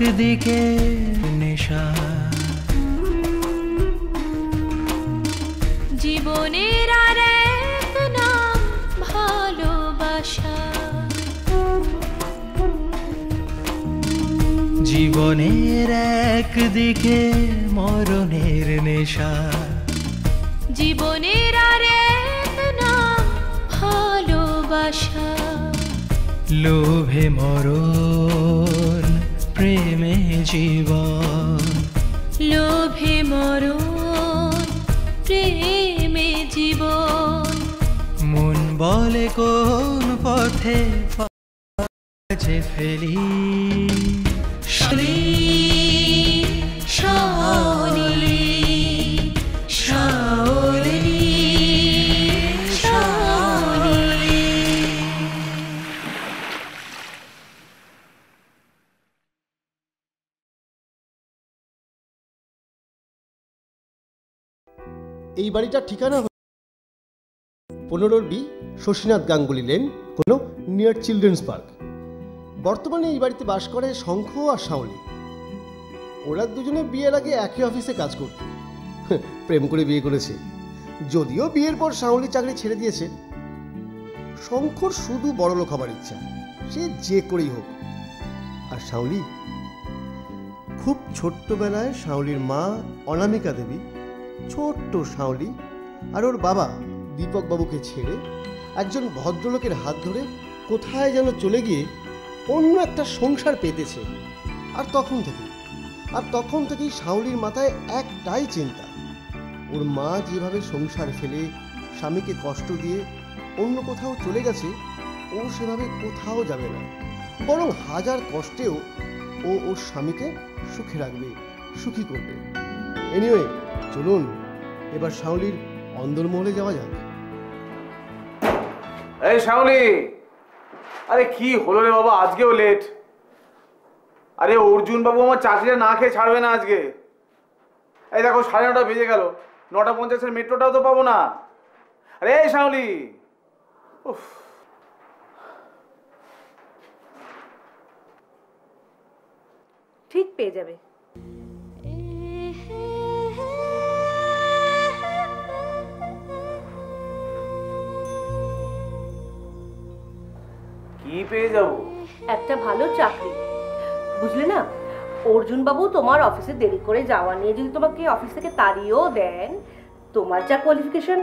একদিকে নেশা জীবনের আর এক নাম ভালোবাসা। জীবনের একদিকে মরণের নেশা। জীবনের আর এক নাম ভালোবাসা। লোভে মরণ প্রেমে জীব লোভে মরণ প্রেমে জীবন। মন বলে কোন পথে এই বাড়িটার ঠিকানা হল পনেরোর বি শশীনাথ গাঙ্গুলি লেন, কোনো নিয়ার চিলড্রেন্স পার্ক বর্তমানে এই বাড়িতে বাস করে শঙ্খ আর শাওলি। ওরা দুজনে বিয়ের আগে একই অফিসে কাজ করত। প্রেম করে বিয়ে করেছে। যদিও বিয়ের পর শাওলি চাকরি ছেড়ে দিয়েছে। শঙ্কর শুধু বড়লোক হবার ইচ্ছা। সে যে করেই হোক। আর শাওলি? খুব ছোট্টবেলায় শাওলির মা অনামিকা দেবী ছোট্ট শাওলি আর ওর বাবা দীপক বাবুকে ছেড়ে একজন ভদ্রলোকের হাত ধরে কোথায় যেন চলে গিয়ে অন্য একটা সংসার পেতেছে। আর তখন থেকে আর তখন থেকেই শাওলির মাথায় একটাই চিন্তা। ওর মা যেভাবে সংসার ফেলে, স্বামীকে কষ্ট দিয়ে অন্য কোথাও চলে গেছে, ও সেভাবে কোথাও যাবে না। বরং হাজার কষ্টেও ও ওর স্বামীকে সুখে রাখবে, সুখী করবে। এনিওয়ে চলুন এবার শাওলির অন্দরমহলে যাওয়া যাক। এই শাওলি! আরে কি হলো রে বাবা আজকেও লেট আরে অর্জুন বাবু আমার চাকরিটা না খেয়ে ছাড়বে না আজকে। এই দেখো সাড়ে নটা বেজে গেল। নটা পঞ্চাশের মেট্রোটাও তো পাবো না। আরে এই শ্যামলি উফ। ঠিক পেয়ে যাবে। কি পেয়ে যাব? একটা ভালো চাকরি। বুঝলে না? অর্জুন বাবু তোমার অফিসে দেরি করে যাওয়া নিয়ে যদি তোমাকে অফিস থেকে তাড়িয়েও দেন তোমার যা কোয়ালিফিকেশন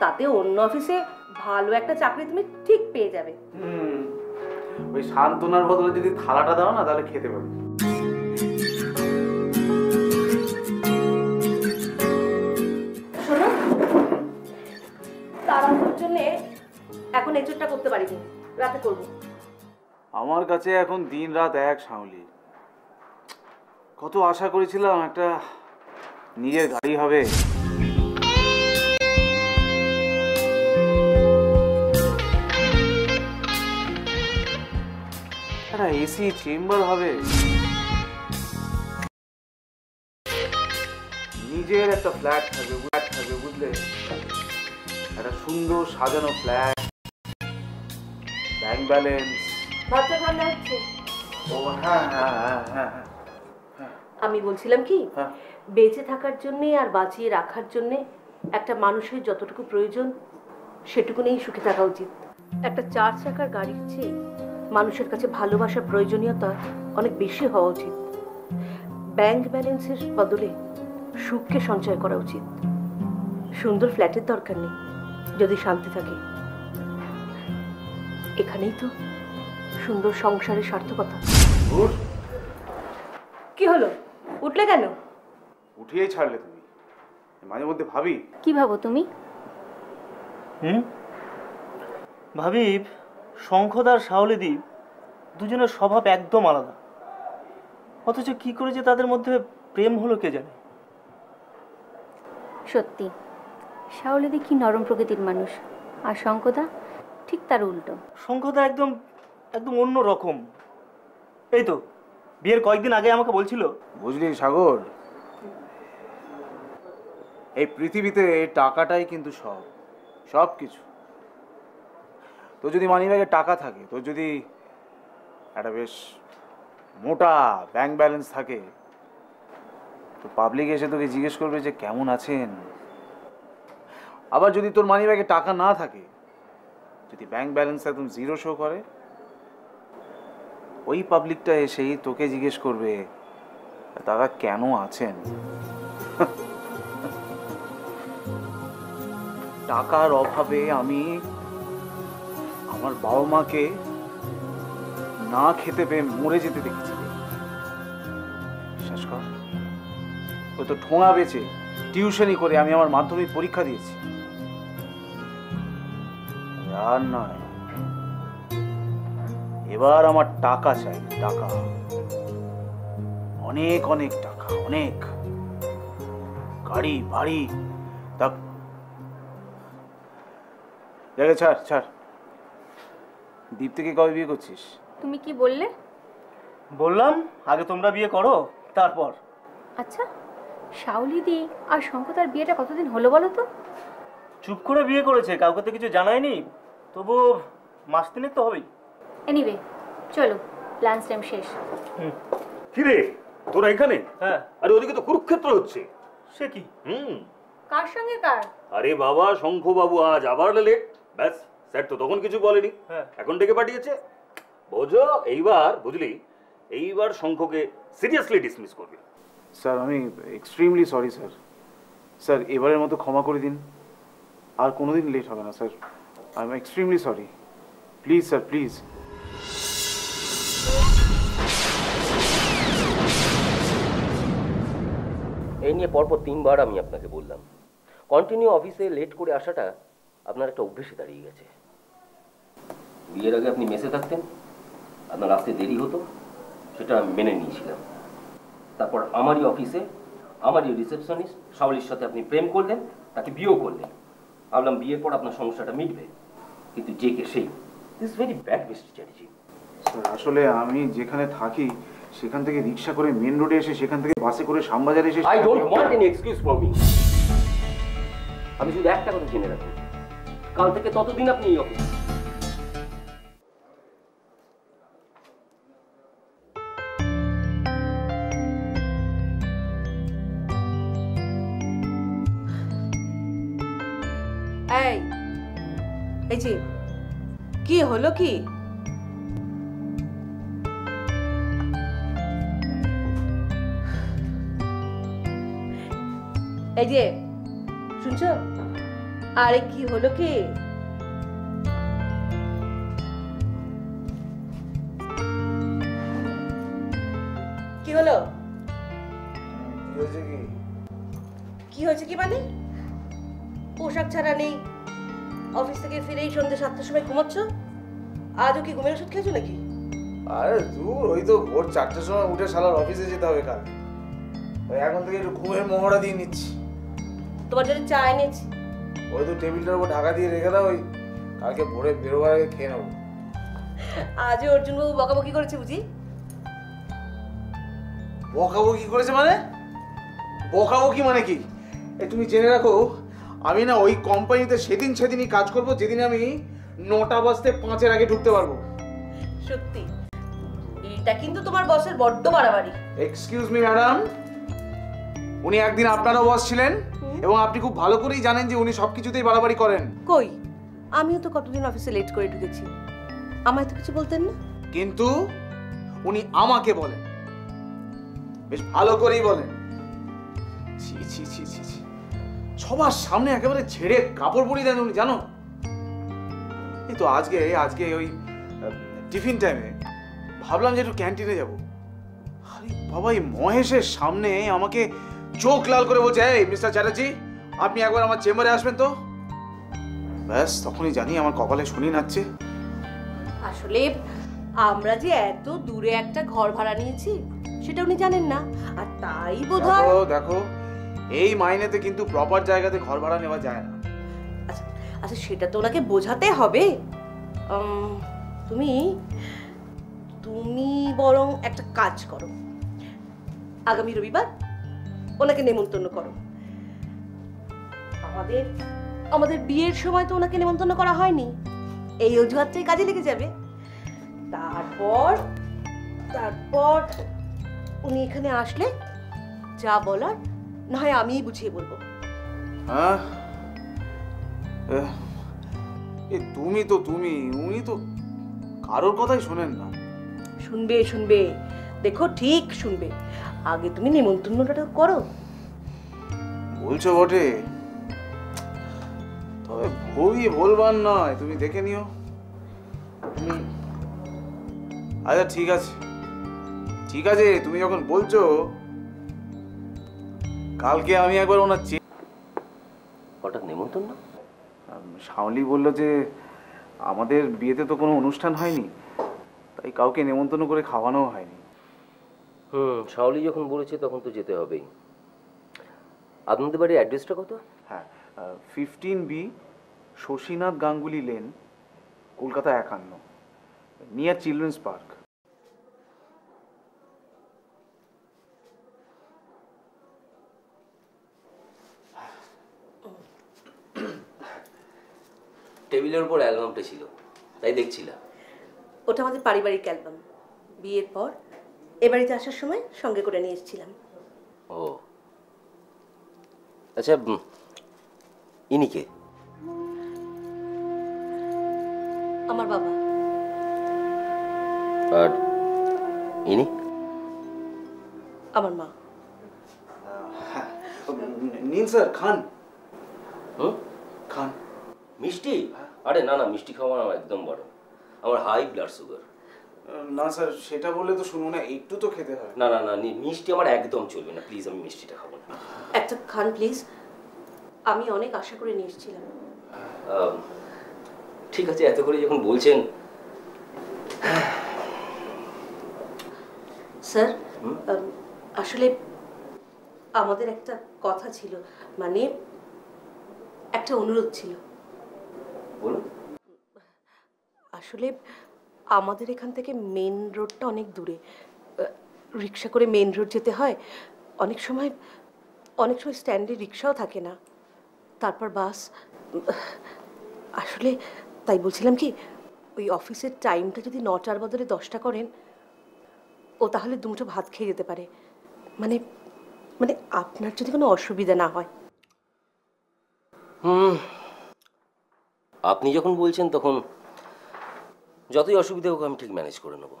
তাতে অন্য অফিসে ভালো একটা চাকরি তুমি ঠিক পেয়ে যাবে। হুম। ওই সান্ত্বনার বদলে যদি থালাটা দাও না তাহলে খেতে পারি শোনো তাড়াহুড়োর জন্য এখন এচুরটা করতে পারিনি। রাতে করব। আমার কাছে এখন দিন রাত এক সাউলি। কত আশা করেছিলাম একটা নিজের গাড়ি হবে। একটা এসি চেম্বার হবে। নিজের একটা ফ্ল্যাট থাকবে ফ্ল্যাট থাকবে বুঝলে? একটা সুন্দর সাজানো ফ্ল্যাট। Bank balance. ভাবতে ঠান্ডা হচ্ছে। ও হ্যাঁ হ্যাঁ হ্যাঁ আমি বলছিলাম কি। বেঁচে থাকার জন্যে আর বাঁচিয়ে রাখার জন্যে একটা মানুষের যতটুকু প্রয়োজন সেটুকুনেই সুখে থাকা উচিত। একটা চার চাকার গাড়ির চেয়ে মানুষের কাছে ভালোবাসার প্রয়োজনীয়তা অনেক বেশি হওয়া উচিত। ব্যাংক ব্যালেন্সের বদলে সুখকে সঞ্চয় করা উচিত। সুন্দর ফ্ল্যাটের দরকার নেই যদি শান্তি থাকে। এখানেই তো। সুন্দর সংসারের সার্থকতা। ধুর, কি হলো? উঠলে কেন? উঠিয়েই ছাড়লে তুমি। মাঝে মধ্যে ভাবি। কি ভাবো তুমি? হুম? ভাবি শঙ্খদার শাওলিদি দুজনের স্বভাব একদম আলাদা। অথচ কি করে যে তাদের মধ্যে প্রেম হলো কে জানে? সত্যি শাওলিদি কি নরম প্রকৃতির মানুষ আর শঙ্কদা ঠিক তার উল্টো। শঙ্খদা একদম একদম অন্য রকম। এই তো, বিয়ের কয়েকদিন আগে আমাকে বলছিল। বুঝলি সাগর? এই পৃথিবীতে টাকাটাই কিন্তু সব সব কিছু। তোর যদি মানি ব্যাগে টাকা থাকে, তোর যদি একটা বেশ মোটা ব্যাংক ব্যালেন্স থাকে, তো পাবলিক এসে তোকে জিজ্ঞেস করবে যে কেমন আছেন? আবার যদি তোর মানি ব্যাগে টাকা না থাকে, যদি ব্যাংক ব্যালেন্স একদম জিরো শো করে ওই পাবলিকটা এসেই তোকে জিজ্ঞেস করবে, দাদা কেন আছেন? টাকার অভাবে আমি আমার বাবা মাকে না খেতে পেয়ে মরে যেতে দেখেছি। ও তো ঠোঙা বেচে টিউশনি করে আমি আমার মাধ্যমিক পরীক্ষা দিয়েছি। আর নয় এবার আমার টাকা চাই টাকা। অনেক অনেক টাকা অনেক। গাড়ি বাড়ি তা জায়গা ছাড় ছাড়। থেকে কবে বিয়ে করছিস? তুমি কি বললে? বললাম আগে তোমরা বিয়ে করো তারপর। আচ্ছা শাওলিদি আর শঙ্কতার বিয়েটা কতদিন হলো বলো তো? চুপ করে বিয়ে করেছে কাউকে তো কিছু জানায়নি। তবু মাস তিনেক তো হবেই। এনিওয়ে চলো লাঞ্চ টাইম শেষ। কিরে তোরা এখানে? হ্যাঁ। আরে ওদিকে তো কুরুক্ষেত্র হচ্ছে। সে কি? হুম। কার সঙ্গে কার? আরে বাবা শঙ্খবাবু আজ আবার লেট ব্যাস স্যার তো তখন কিছু বলেনি। হ্যাঁ। এখন ডেকে পাঠিয়েছে। বোঝো এইবার বুঝলি এইবার শঙ্খকে সিরিয়াসলি ডিসমিস করবে। স্যার আমি এক্সট্রিমলি সরি স্যার। স্যার এবারের মতো ক্ষমা করে দিন। আর কোনোদিন লেট হবে না sir. I am extremely sorry please sir please এই নিয়ে পরপর তিনবার আমি আপনাকে বললাম। কন্টিনিউ অফিসে লেট করে আসাটা আপনার একটা অভ্যেসে দাঁড়িয়ে গেছে। বিয়ের আগে আপনি মেসে থাকতেন, আপনার আসতে দেরি হতো, সেটা আমি মেনে নিয়েছিলাম। তারপর আমারই অফিসে আমারই রিসেপশনিস্ট শাওলির সাথে আপনি প্রেম করলেন, তাকে বিয়েও করলেন। ভাবলাম বিয়ের পর আপনার সমস্যাটা মিটবে, কিন্তু যে কে সেই। This very bad mister Chatterjee sir আসলে আমি যেখানে থাকি সেখান থেকে রিক্সা করে মেন রোডে এসে সেখান থেকে বাসে করে শ্যামবাজারে এসে I don't want any excuse for me আমি শুধু একটা কথা জেনে রাখুন কাল থেকে ততদিন আপনি এই অফিস এই এই যে কি হলো কি? এই যে শুনছো? আরে কি হলো কি? কি হলো? কি হয়েছে কি? মানে? পোশাক ছাড়া নেই। অফিস থেকে ফিরেই সন্ধ্যে সাতটার সময় ঘুমাচ্ছ? আজও কি ঘুমের ওষুধ খেয়েছো নাকি? আরে দূর ওই তো ভোর চারটের সময় উঠে সালার অফিসে যেতে হবে কাল। এখন থেকে একটু ঘুমের মহড়া দিয়ে নিচ্ছি। তোমার জন্য চা এনেছি। ওই তো টেবিলটার উপর ঢাকা দিয়ে রেখে দাও ওই কালকে ভোরে বেরোবার আগে খেয়ে নেব। আজও অর্জুনবাবু বকাবকি করেছে বুঝি? বকাবকি করেছে মানে? বকাবকি মানে কি? তুমি জেনে রাখো আমি না ওই কোম্পানিতে সেদিন সেদিনই কাজ করব যেদিন আমি নটা বাজতে পাঁচের আগে ঢুকতে পারব। সত্যি? এটা কিন্তু তোমার বসের বড্ড বাড়াবাড়ি। এক্সকিউজ মি ম্যাডাম উনি একদিন আপনারও বস ছিলেন এবং আপনি খুব ভালো করেই জানেন যে উনি সবকিছুতেই বাড়াবাড়ি করেন। কই? আমিও তো কতদিন অফিসে লেট করে ঢুকেছি। আমায় তো কিছু বলতেন না? কিন্তু উনি আমাকে বলেন। বেশ ভালো করেই বলেন। ছি ছি ছি ছি ছি। সবার সামনে একেবারে ছেড়ে কাপড় পরিয়ে দেন উনি জানো? এই তো আজকে আজকে ওই টিফিন টাইমে ভাবলাম যে একটু ক্যান্টিনে যাব। আরে বাবা এই মহেশের সামনে আমাকে চোখ লাল করে বলছে এই মিস্টার চ্যাটার্জি আপনি একবার আমার চেম্বারে আসবেন তো? ব্যাস তখনই জানি আমার কপালে শুনি নাচছে। আসলে আমরা যে এত দূরে একটা ঘর ভাড়া নিয়েছি সেটা উনি জানেন না। আর তাই বোধহয় দেখো দেখো। এই মাইনেতে কিন্তু প্রপার জায়গাতে ঘর ভাড়া নেওয়া যায় না। আচ্ছা আচ্ছা সেটা তো ওনাকে বোঝাতে হবে। তুমি তুমি বরং একটা কাজ করো। আগামী রবিবার ওনাকে নেমন্তন্ন করো। আমাদের আমাদের বিয়ের সময় তো ওনাকে নেমন্তন্ন করা হয়নি। এই অজুহাতটাই কাজে লেগে যাবে। তারপর তারপর উনি এখানে আসলে যা বলার না হয় আমিই বুঝিয়ে বলব। হ্যাঁ? এ তুমি তো তুমি উনি তো কারোর কথাই শোনেন না। শুনবে শুনবে। দেখো ঠিক শুনবে। আগে তুমি নিমন্ত্রণটা করো। বলছো বটে। তবে ভুলই ভুলবার নয় তুমি দেখে নিও। তুমি আচ্ছা ঠিক আছে। ঠিক আছে তুমি যখন বলছো কালকে আমি একবার ওনার চে হঠাৎ নেমন্তন্ন? না শাওলি বলল যে আমাদের বিয়েতে তো কোনো অনুষ্ঠান হয়নি তাই কাউকে নেমন্তন্ন করে খাওয়ানোও হয়নি। হুম শাওলি যখন বলেছে তখন তো যেতে হবেই। আপনাদের বাড়ির অ্যাড্রেসটা কত? হ্যাঁ fifteen B Shashinath Ganguly lane Kolkata একান্ন নিয়ার চিলড্রেন্স পার্ক টেবিলের উপর অ্যালবামটা ছিল তাই দেখছিলাম। ওটা আমাদের পারিবারিক অ্যালবাম বিয়ের পর এ বাড়িতে আসার সময় সঙ্গে করে নিয়ে এসেছিলাম। ও। আচ্ছা ইনি কে? আমার বাবা। আর ইনি? আমার মা। নিন স্যার খান। হুম? খান। মিষ্টি? আরে না না মিষ্টি খাওয়া আমার একদম বড়। আমার হাই ব্লাড সুগার না স্যার সেটা বলে তো শুনুন না একটু তো খেতে হয়। না না না মিষ্টি আমার একদম চলবে না প্লিজ আমি মিষ্টিটা খাব না। একটা খান প্লিজ আমি অনেক আশা করে নিয়ে এসেছিলাম। ঠিক আছে এত করে যখন বলছেন। স্যার আসলে আমাদের একটা কথা ছিল মানে একটা অনুরোধ ছিল। বলুন। আসলে আমাদের এখান থেকে মেন রোডটা অনেক দূরে। রিক্সা করে মেন রোড যেতে হয়। অনেক সময় অনেক সময় স্ট্যান্ডে রিক্সাও থাকে না। তারপর বাস আসলে তাই বলছিলাম কি ওই অফিসের টাইমটা যদি নটার বদলে দশটা করেন ও তাহলে দুমুঠো ভাত খেয়ে যেতে পারে। মানে মানে আপনার যদি কোনো অসুবিধা না হয়। হুম আপনি যখন বলছেন তখন যতই অসুবিধা হোক আমি ঠিক ম্যানেজ করে নেব।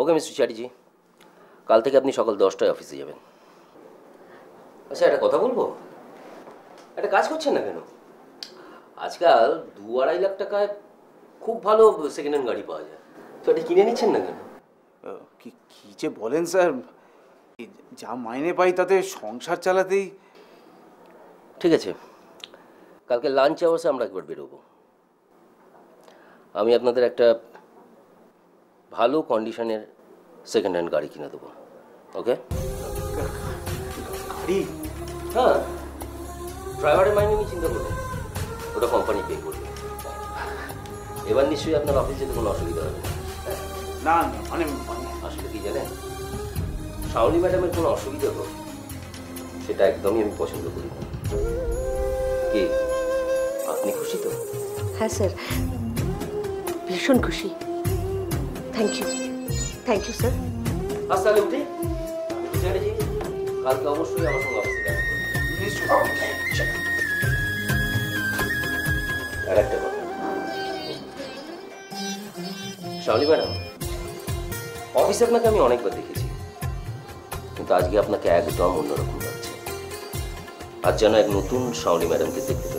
ওকে মিস্টার চ্যাটার্জি কাল থেকে আপনি সকাল দশটায় অফিসে যাবেন। আচ্ছা একটা কথা বলব? একটা কাজ করছেন না কেন? আজকাল দু আড়াই লাখ টাকায় খুব ভালো সেকেন্ড হ্যান্ড গাড়ি পাওয়া যায়। তো এটা কিনে নিচ্ছেন না কেন? কি কি যে বলেন স্যার যা মাইনে পাই তাতে সংসার চালাতেই ঠিক আছে কালকে লাঞ্চ আওয়ার্সে আমরা একবার বেরোবো। আমি আপনাদের একটা ভালো কন্ডিশনের সেকেন্ড হ্যান্ড গাড়ি কিনে দেবো। ওকে গাড়ি? হ্যাঁ। ড্রাইভারের মাইনে নিয়ে চিন্তা করবেন ওটা কোম্পানি পে করবে। এবার নিশ্চয়ই আপনার অফিস যেতে কোনো অসুবিধা হবে না। মানে মানে। আসলে কি জানেন? শাওলি ম্যাডামের কোনো অসুবিধা হোক সেটা একদমই আমি পছন্দ করি না। কি? আপনি খুশি তো? হ্যাঁ স্যার। ভীষণ খুশি। Thank you thank you sir. আজ তাহলে উঠি। কালকে অবশ্যই আমার সঙ্গে অফিসে দেখা আর একটা কথা। শাওলি ম্যাডাম অফিসে আপনাকে আমি অনেকবার দেখেছি। কিন্তু আজকে আপনাকে একদম অন্যরকম লাগছে। আজ যেন এক নতুন শাওলি ম্যাডামকে দেখতে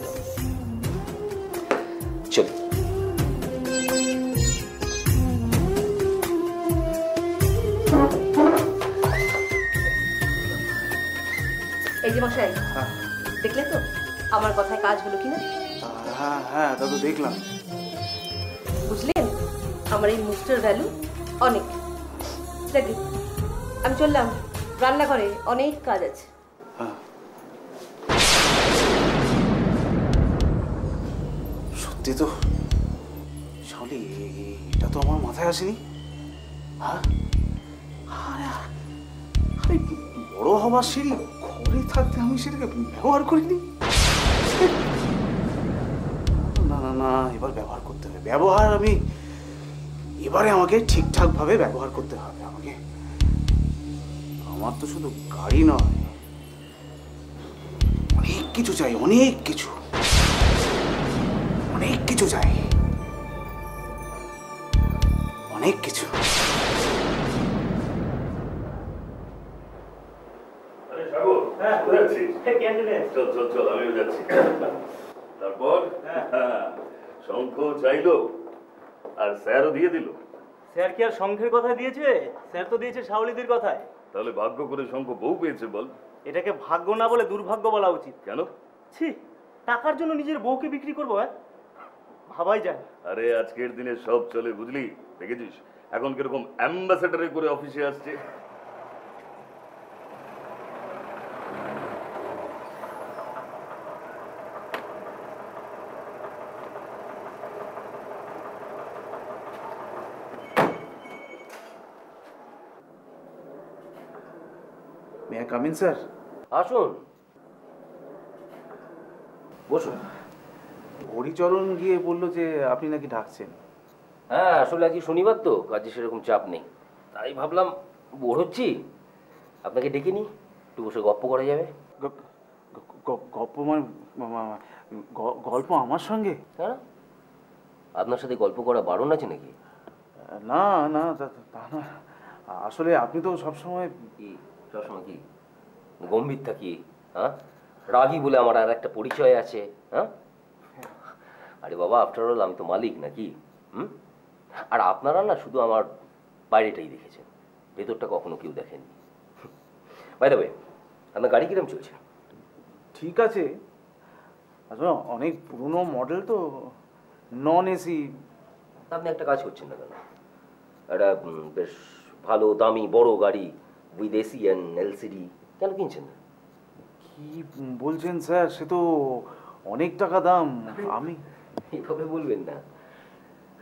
কাজ হলো কিনা? হ্যাঁ হ্যাঁ তা দেখলাম। বুঝলেন আমার এই মুখটার ভ্যালু অনেক। দেখি আমি চললাম। রান্নাঘরে অনেক কাজ আছে। হ্যাঁ। সত্যি তো? শাওলি এটা তো আমার মাথায় আসেনি। হ্যাঁ? আরে বড় হবার সিঁড়ি ঘরে থাকতে আমি সেটাকে ব্যবহার করিনি। না না না, এবার ব্যবহার করতে হবে। ব্যবহার আমি, এবারে আমাকে ঠিকঠাকভাবে ব্যবহার করতে হবে আমাকে। আমার তো শুধু গাড়ি নয়, অনেক কিছু চাই, অনেক কিছু। অনেক কিছু চাই। অনেক কিছু আরে সাগর হ্যাঁ। কোথায় আছিস? ক্যান্টিনে চল চল চল আমিও যাচ্ছি। তারপর? শঙ্খ চাইলো আর স্যারও দিয়ে দিল। স্যার কি আর শঙ্খের কথা দিয়েছে? স্যার তো দিয়েছে শাওলিদির কথায়। তাহলে ভাগ্য করে শঙ্খ বউ পেয়েছে বল। এটাকে ভাগ্য না বলে দুর্ভাগ্য বলা উচিত। কেন? ছি টাকার জন্য নিজের বউকে বিক্রি করব হ্যাঁ? ভাবাই যায় আরে আজকের দিনে সব চলে বুঝলি দেখেছিস? এখন কীরকম অ্যাম্বাসেডারে করে অফিসে আসছে। May I come in sir আসুন। বসুন। হরিচরণ গিয়ে বলল যে আপনি নাকি ডাকছেন। হ্যাঁ আসলে আজকে শনিবার তো কাজে সেরকম চাপ নেই। তাই ভাবলাম বোর হচ্ছি? আপনাকে ডেকে নিই একটু বসে গপ্প করা যাবে। গ- গ- গ- গল্প মানে গল্প আমার সঙ্গে? হ্যাঁ আপনার সাথে গল্প করা বারণ আছে নাকি? না না তা না। আসলে আপনি তো সবসময় কি? সবসময় কি? গম্ভীর থাকি হ্যাঁ? রাগী বলে আমার আর একটা পরিচয় আছে হ্যাঁ? আরে বাবা আফটার অল আমি তো মালিক নাকি হুম? আর আপনারা না শুধু আমার বাইরেটাই দেখেছেন ভেতরটা কখনো কেউ দেখেননি। বাই ওয়ে আপনার গাড়ি কিরম চলছে? ঠিক আছে। আসলে অনেক পুরনো মডেল তো নন এসি আপনি একটা কাজ করছেন না কেন? একটা বেশ ভালো দামি বড় গাড়ি উইথ এসি অ্যান্ড এলসিডি কেন কিনছেন? না কি বলছেন স্যার? সে তো অনেক টাকা দাম। আমি এইভাবে বলবেন না।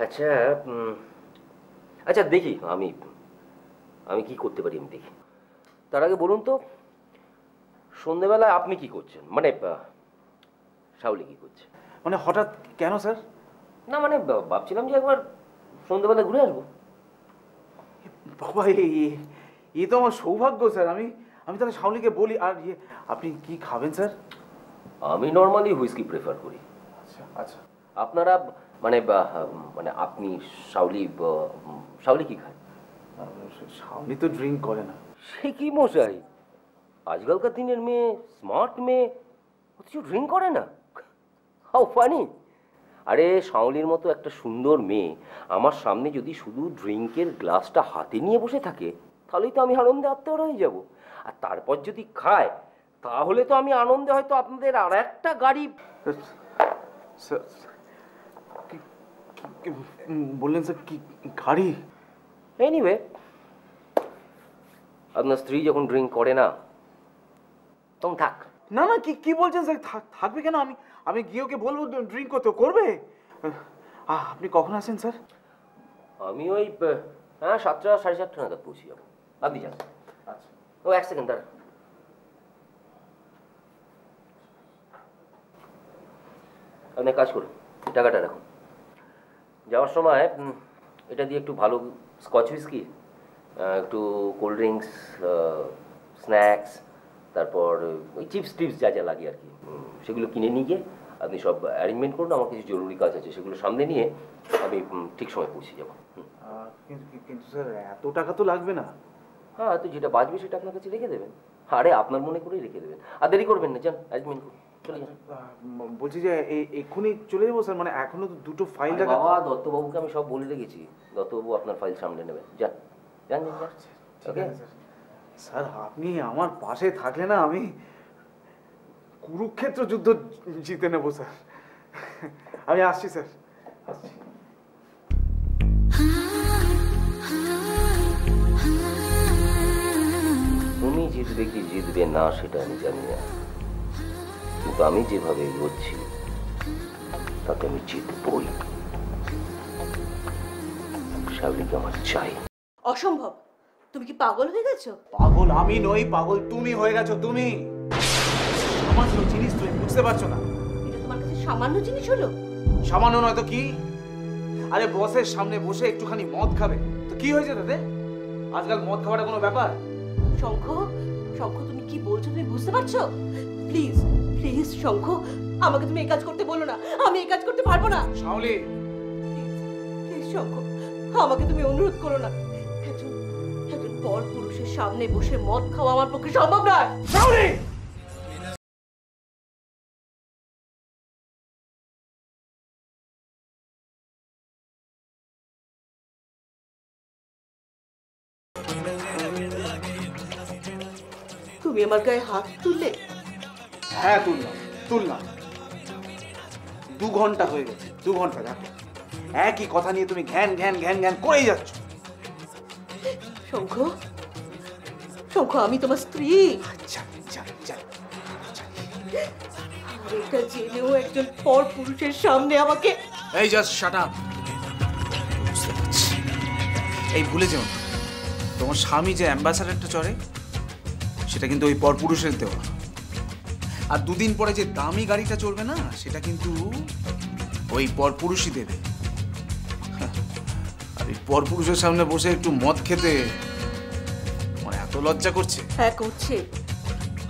আচ্ছা আচ্ছা দেখি আমি আমি কি করতে পারি আমি দেখি। তার আগে বলুন তো সন্ধেবেলায় আপনি কি করছেন? মানে শাওলি কি করছে? মানে হঠাৎ কেন স্যার? না মানে ভাবছিলাম যে একবার সন্ধেবেলা ঘুরে আসব। বাবা এ তো আমার সৌভাগ্য স্যার। আমি আমি তাহলে শাওলিকে বলি আর ইয়ে আপনি কি খাবেন স্যার? আমি নর্মালি হুইস্কি প্রেফার করি। আচ্ছা আচ্ছা। আপনারা মানে মানে আপনি শাওলি শাওলি কি খায় শাওলি তো ড্রিঙ্ক করে না। সে কি মশাই? আজকালকার দিনের মেয়ে স্মার্ট মেয়ে কিছু ড্রিঙ্ক করে না। How funny. আরে শাওলির মতো একটা সুন্দর মেয়ে আমার সামনে যদি শুধু ড্রিঙ্কের গ্লাসটা হাতে নিয়ে বসে থাকে তাহলেই তো আমি আনন্দে আত্মহারা হয়ে যাব। আর তারপর যদি খায় তাহলে তো আমি আনন্দে হয়তো আপনাদের আর একটা গাড়ি বললেন স্যার কি গাড়ি? এনিওয়ে আপনার স্ত্রী যখন ড্রিঙ্ক করে না তখন থাক। না না কি কি বলছেন স্যার? থাক- থাকবে কেন? আমি আমি গিয়ে ওকে বলব ড্রিঙ্ক করতে করবে? আপনি কখন আসেন স্যার? আমি ওই হ্যাঁ সাতটা সাড়ে সাতটা নাগাদ পৌঁছে যাব। আপনি যান। ও এক সেকেন্ড দাঁড়া আপনি কাজ করুন, টাকাটা রাখুন। যাওয়ার সময় এটা দিয়ে একটু ভালো স্কচ হুইস্কি একটু কোল্ড ড্রিঙ্কস স্ন্যাক্স তারপর ওই চিপস টিপস যা যা লাগে আর কি সেগুলো কিনে নিয়ে গিয়ে আপনি সব অ্যারেঞ্জমেন্ট করুন, আমার কিছু জরুরি কাজ আছে, সেগুলো সামনে নিয়ে আমি ঠিক সময় পৌঁছে যাব। কিন্তু স্যার এত টাকা তো লাগবে না। হ্যাঁ তো যেটা বাজবে সেটা আপনার কাছে রেখে দেবেন। আরে আপনার মনে করেই রেখে দেবেন। আর দেরি করবেন না যান চলে যান। বলছি যে এক্ষুনি চলে যাব স্যার? মানে এখনও তো দুটো ফাইল বাবা দত্তবাবুকে আমি সব বলে রেখেছি। দত্তবাবু আপনার ফাইল সামলে নেবেন। যান যান ওকে আছে? স্যার স্যার আপনি আমার পাশে থাকলে না আমি কুরুক্ষেত্র যুদ্ধ জিতে নেব স্যার। আমি আসছি স্যার। আসছি। জিতবে কি জিতবে না সেটা আমি জানি না। কিন্তু আমি যেভাবে এগোচ্ছি তাতে আমি জিতবই। সাবলিকে আমার চাই। অসম্ভব। তুমি কি পাগল হয়ে গেছো? পাগল আমি নই পাগল তুমি হয়ে গেছো তুমি। সামান্য জিনিস তুমি বুঝতে পারছ না। এটা তোমার কাছে সামান্য জিনিস হলো? সামান্য নয় তো কি? আরে বসের সামনে বসে একটুখানি মদ খাবে। তো কি হয়েছে তাতে? আজকাল মদ খাওয়াটা কোনো ব্যাপার? শঙ্খ? শঙ্খ তুমি কি বলছো? তুমি বুঝতে পারছ? প্লিজ প্লিজ শঙ্খ আমাকে তুমি এই কাজ করতে বলো না। আমি এই কাজ করতে পারব না। শাওলি প্লিজ শঙ্খ আমাকে তুমি অনুরোধ করো না। একজন একজন পর পুরুষের সামনে বসে মদ খাওয়া আমার পক্ষে সম্ভব নয়। শাওলি তুমি আমার গায়ে হাত তুললে? হ্যাঁ তুললাম তুললাম। দু ঘণ্টা হয়ে গেছে দু ঘণ্টা দেখো। একই কথা নিয়ে তুমি ঘ্যান ঘ্যান ঘ্যান ঘ্যান করেই যাচ্ছ। শঙ্খ শঙ্খ আমি তোমার স্ত্রী। জানি জানি জানি এটা জেনেও একজন পর পুরুষের সামনে আমাকে এই জাস্ট শাট আপ এই ভুলে যেও না। তোমার স্বামী যে অ্যাম্বাসাডারটা চড়ে সেটা কিন্তু ওই পরপুরুষের দেওয়া। আর দুদিন পরে যে দামি গাড়িটা চলবে না, সেটা কিন্তু ওই পরপুরুষই দেবে আর এই পরপুরুষের সামনে বসে একটু মদ খেতে মানে এত লজ্জা করছে। হ্যাঁ করছে।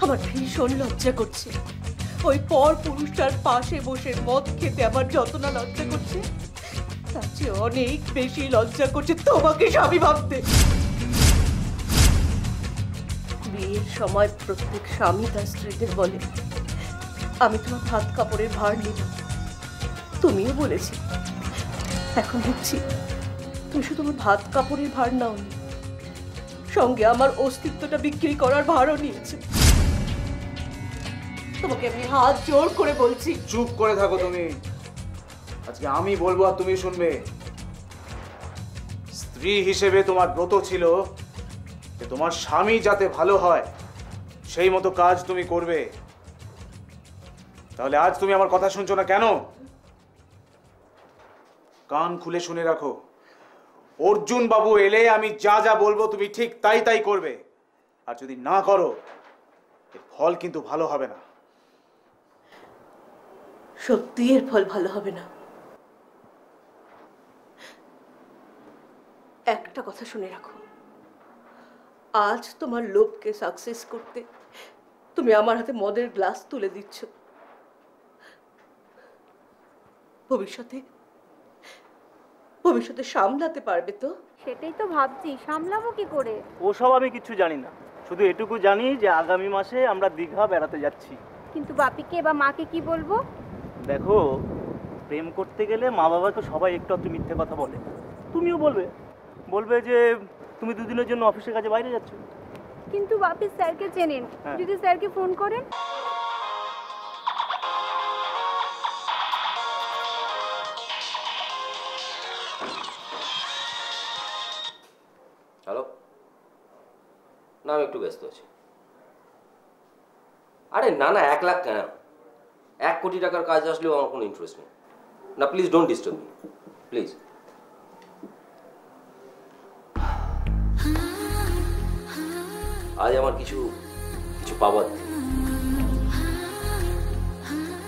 আমার ভীষণ লজ্জা করছে। ওই পর পুরুষটার পাশে বসে মদ খেতে আমার যত না লজ্জা করছে, তার চেয়ে অনেক বেশি লজ্জা করছে তোমাকে স্বামী ভাবতে। বিয়ের সময় প্রত্যেক স্বামী তার স্ত্রীদের বলে, আমি তোমার ভাত কাপড়ের ভার নিব। তুমিও বলেছি, এখন দেখছি, তুমি শুধু আমার ভাত কাপড়ের ভার নাওনি, সঙ্গে আমার অস্তিত্বটা বিক্রি করার ভারও নিয়েছে। তোমাকে আমি হাত জোর করে বলছি। চুপ করে থাকো তুমি। আজকে আমি বলব আর তুমি শুনবে। স্ত্রী হিসেবে তোমার ব্রত ছিল যে তোমার স্বামী যাতে ভালো হয়, সেই মতো কাজ তুমি করবে। তাহলে আজ তুমি আমার কথা শুনছো না কেন? কান খুলে শুনে রাখো। অর্জুন বাবু এলে আমি যা যা বলব তুমি ঠিক তাই তাই করবে। আর যদি না করো ফল কিন্তু ভালো হবে না। সত্যি এর ফল ভালো হবে না। একটা কথা শুনে রাখো। আজ তোমার লোভকে সাকসেস করতে তুমি আমার হাতে মদের গ্লাস তুলে দিচ্ছ। ভবিষ্যতে ভবিষ্যতে সামলাতে পারবে তো? সেটাই তো ভাবছি সামলাবো কি করে? ওসব আমি কিছু জানি না। শুধু এটুকু জানি যে আগামী মাসে আমরা দীঘা বেড়াতে যাচ্ছি। কিন্তু বাপিকে বা মাকে কি বলব? দেখো প্রেম করতে গেলে মা বাবাকে সবাই একটু একটু মিথ্যে কথা বলে। তুমিও বলবে। বলবে যে তুমি দুদিনের জন্য অফিসের কাছে বাইরে যাচ্ছ? কিন্তু বাপি স্যারকে চেনেন। হ্যাঁ। যদি স্যারকে ফোন করেন। হ্যালো। না আমি একটু ব্যস্ত আছি। আরে না না এক লাখ কেন? এক কোটি টাকার কাজ আসলেও আমার কোনো ইন্টারেস্ট নেই। না please don't disturb me please আজ আমার কিছু কিছু power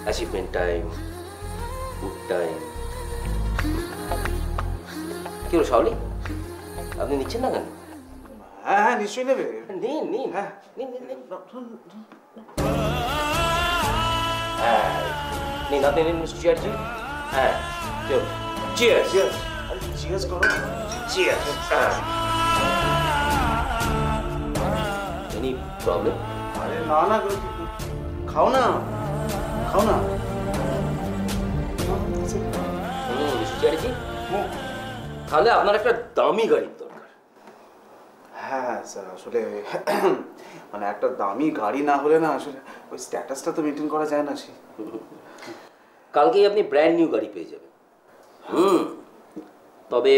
achievement time good time কি হলো শাওলি আপনি নিচ্ছেন না কেন? হ্যাঁ হ্যাঁ নিশ্চয়ই নেবে। নিন নিন। হ্যাঁ। নিন নিন নিন। হ্যাঁ। নিন আপনি নিন মিস্টার চ্যাটার্জি হ্যাঁ চলুন। চিয়ার্স. আরে cheers করো। চিয়ার্স এনি প্রবলেম আরে না না খাও না খাও না। চ্যাটার্জি তাহলে আপনার একটা দামি গাড়ির দরকার। হ্যাঁ স্যার আসলে মানে একটা দামি গাড়ি না হলে না আসলে ওই স্ট্যাটাসটা তো মেনটেন করা যায় না সে। কালকেই আপনি ব্র্যান্ড নিউ গাড়ি পেয়ে যাবেন। হুম তবে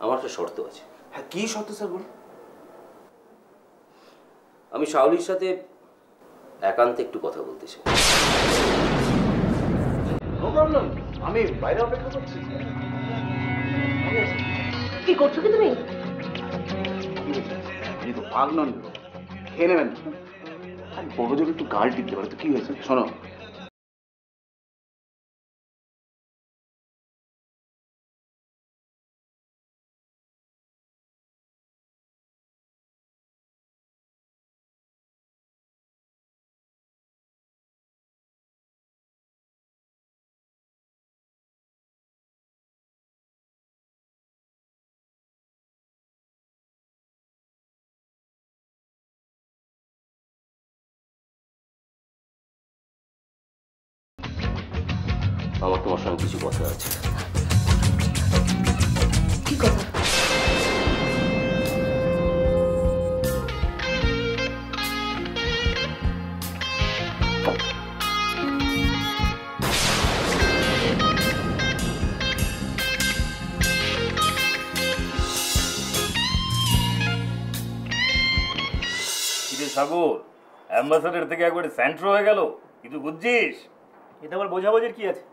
আমার একটা শর্ত আছে। হ্যাঁ কি শর্ত স্যার বলুন? আমি শাওলির সাথে একান্তে একটু কথা বলতে চাই। আমি বাইরে অপেক্ষা করছি। কি করছ কি তুমি? তো ভাগ নন খেয়ে নেবেন। বড় জোর একটু গাল টিপতে পারে তো কি হয়েছে? শোনো সাগর। অ্যাম্বাসাডার থেকে একবারে স্যান্ট্রো হয়ে গেল। কিছু বুঝছিস? এটা আবার বোঝাবুঝির কি আছে?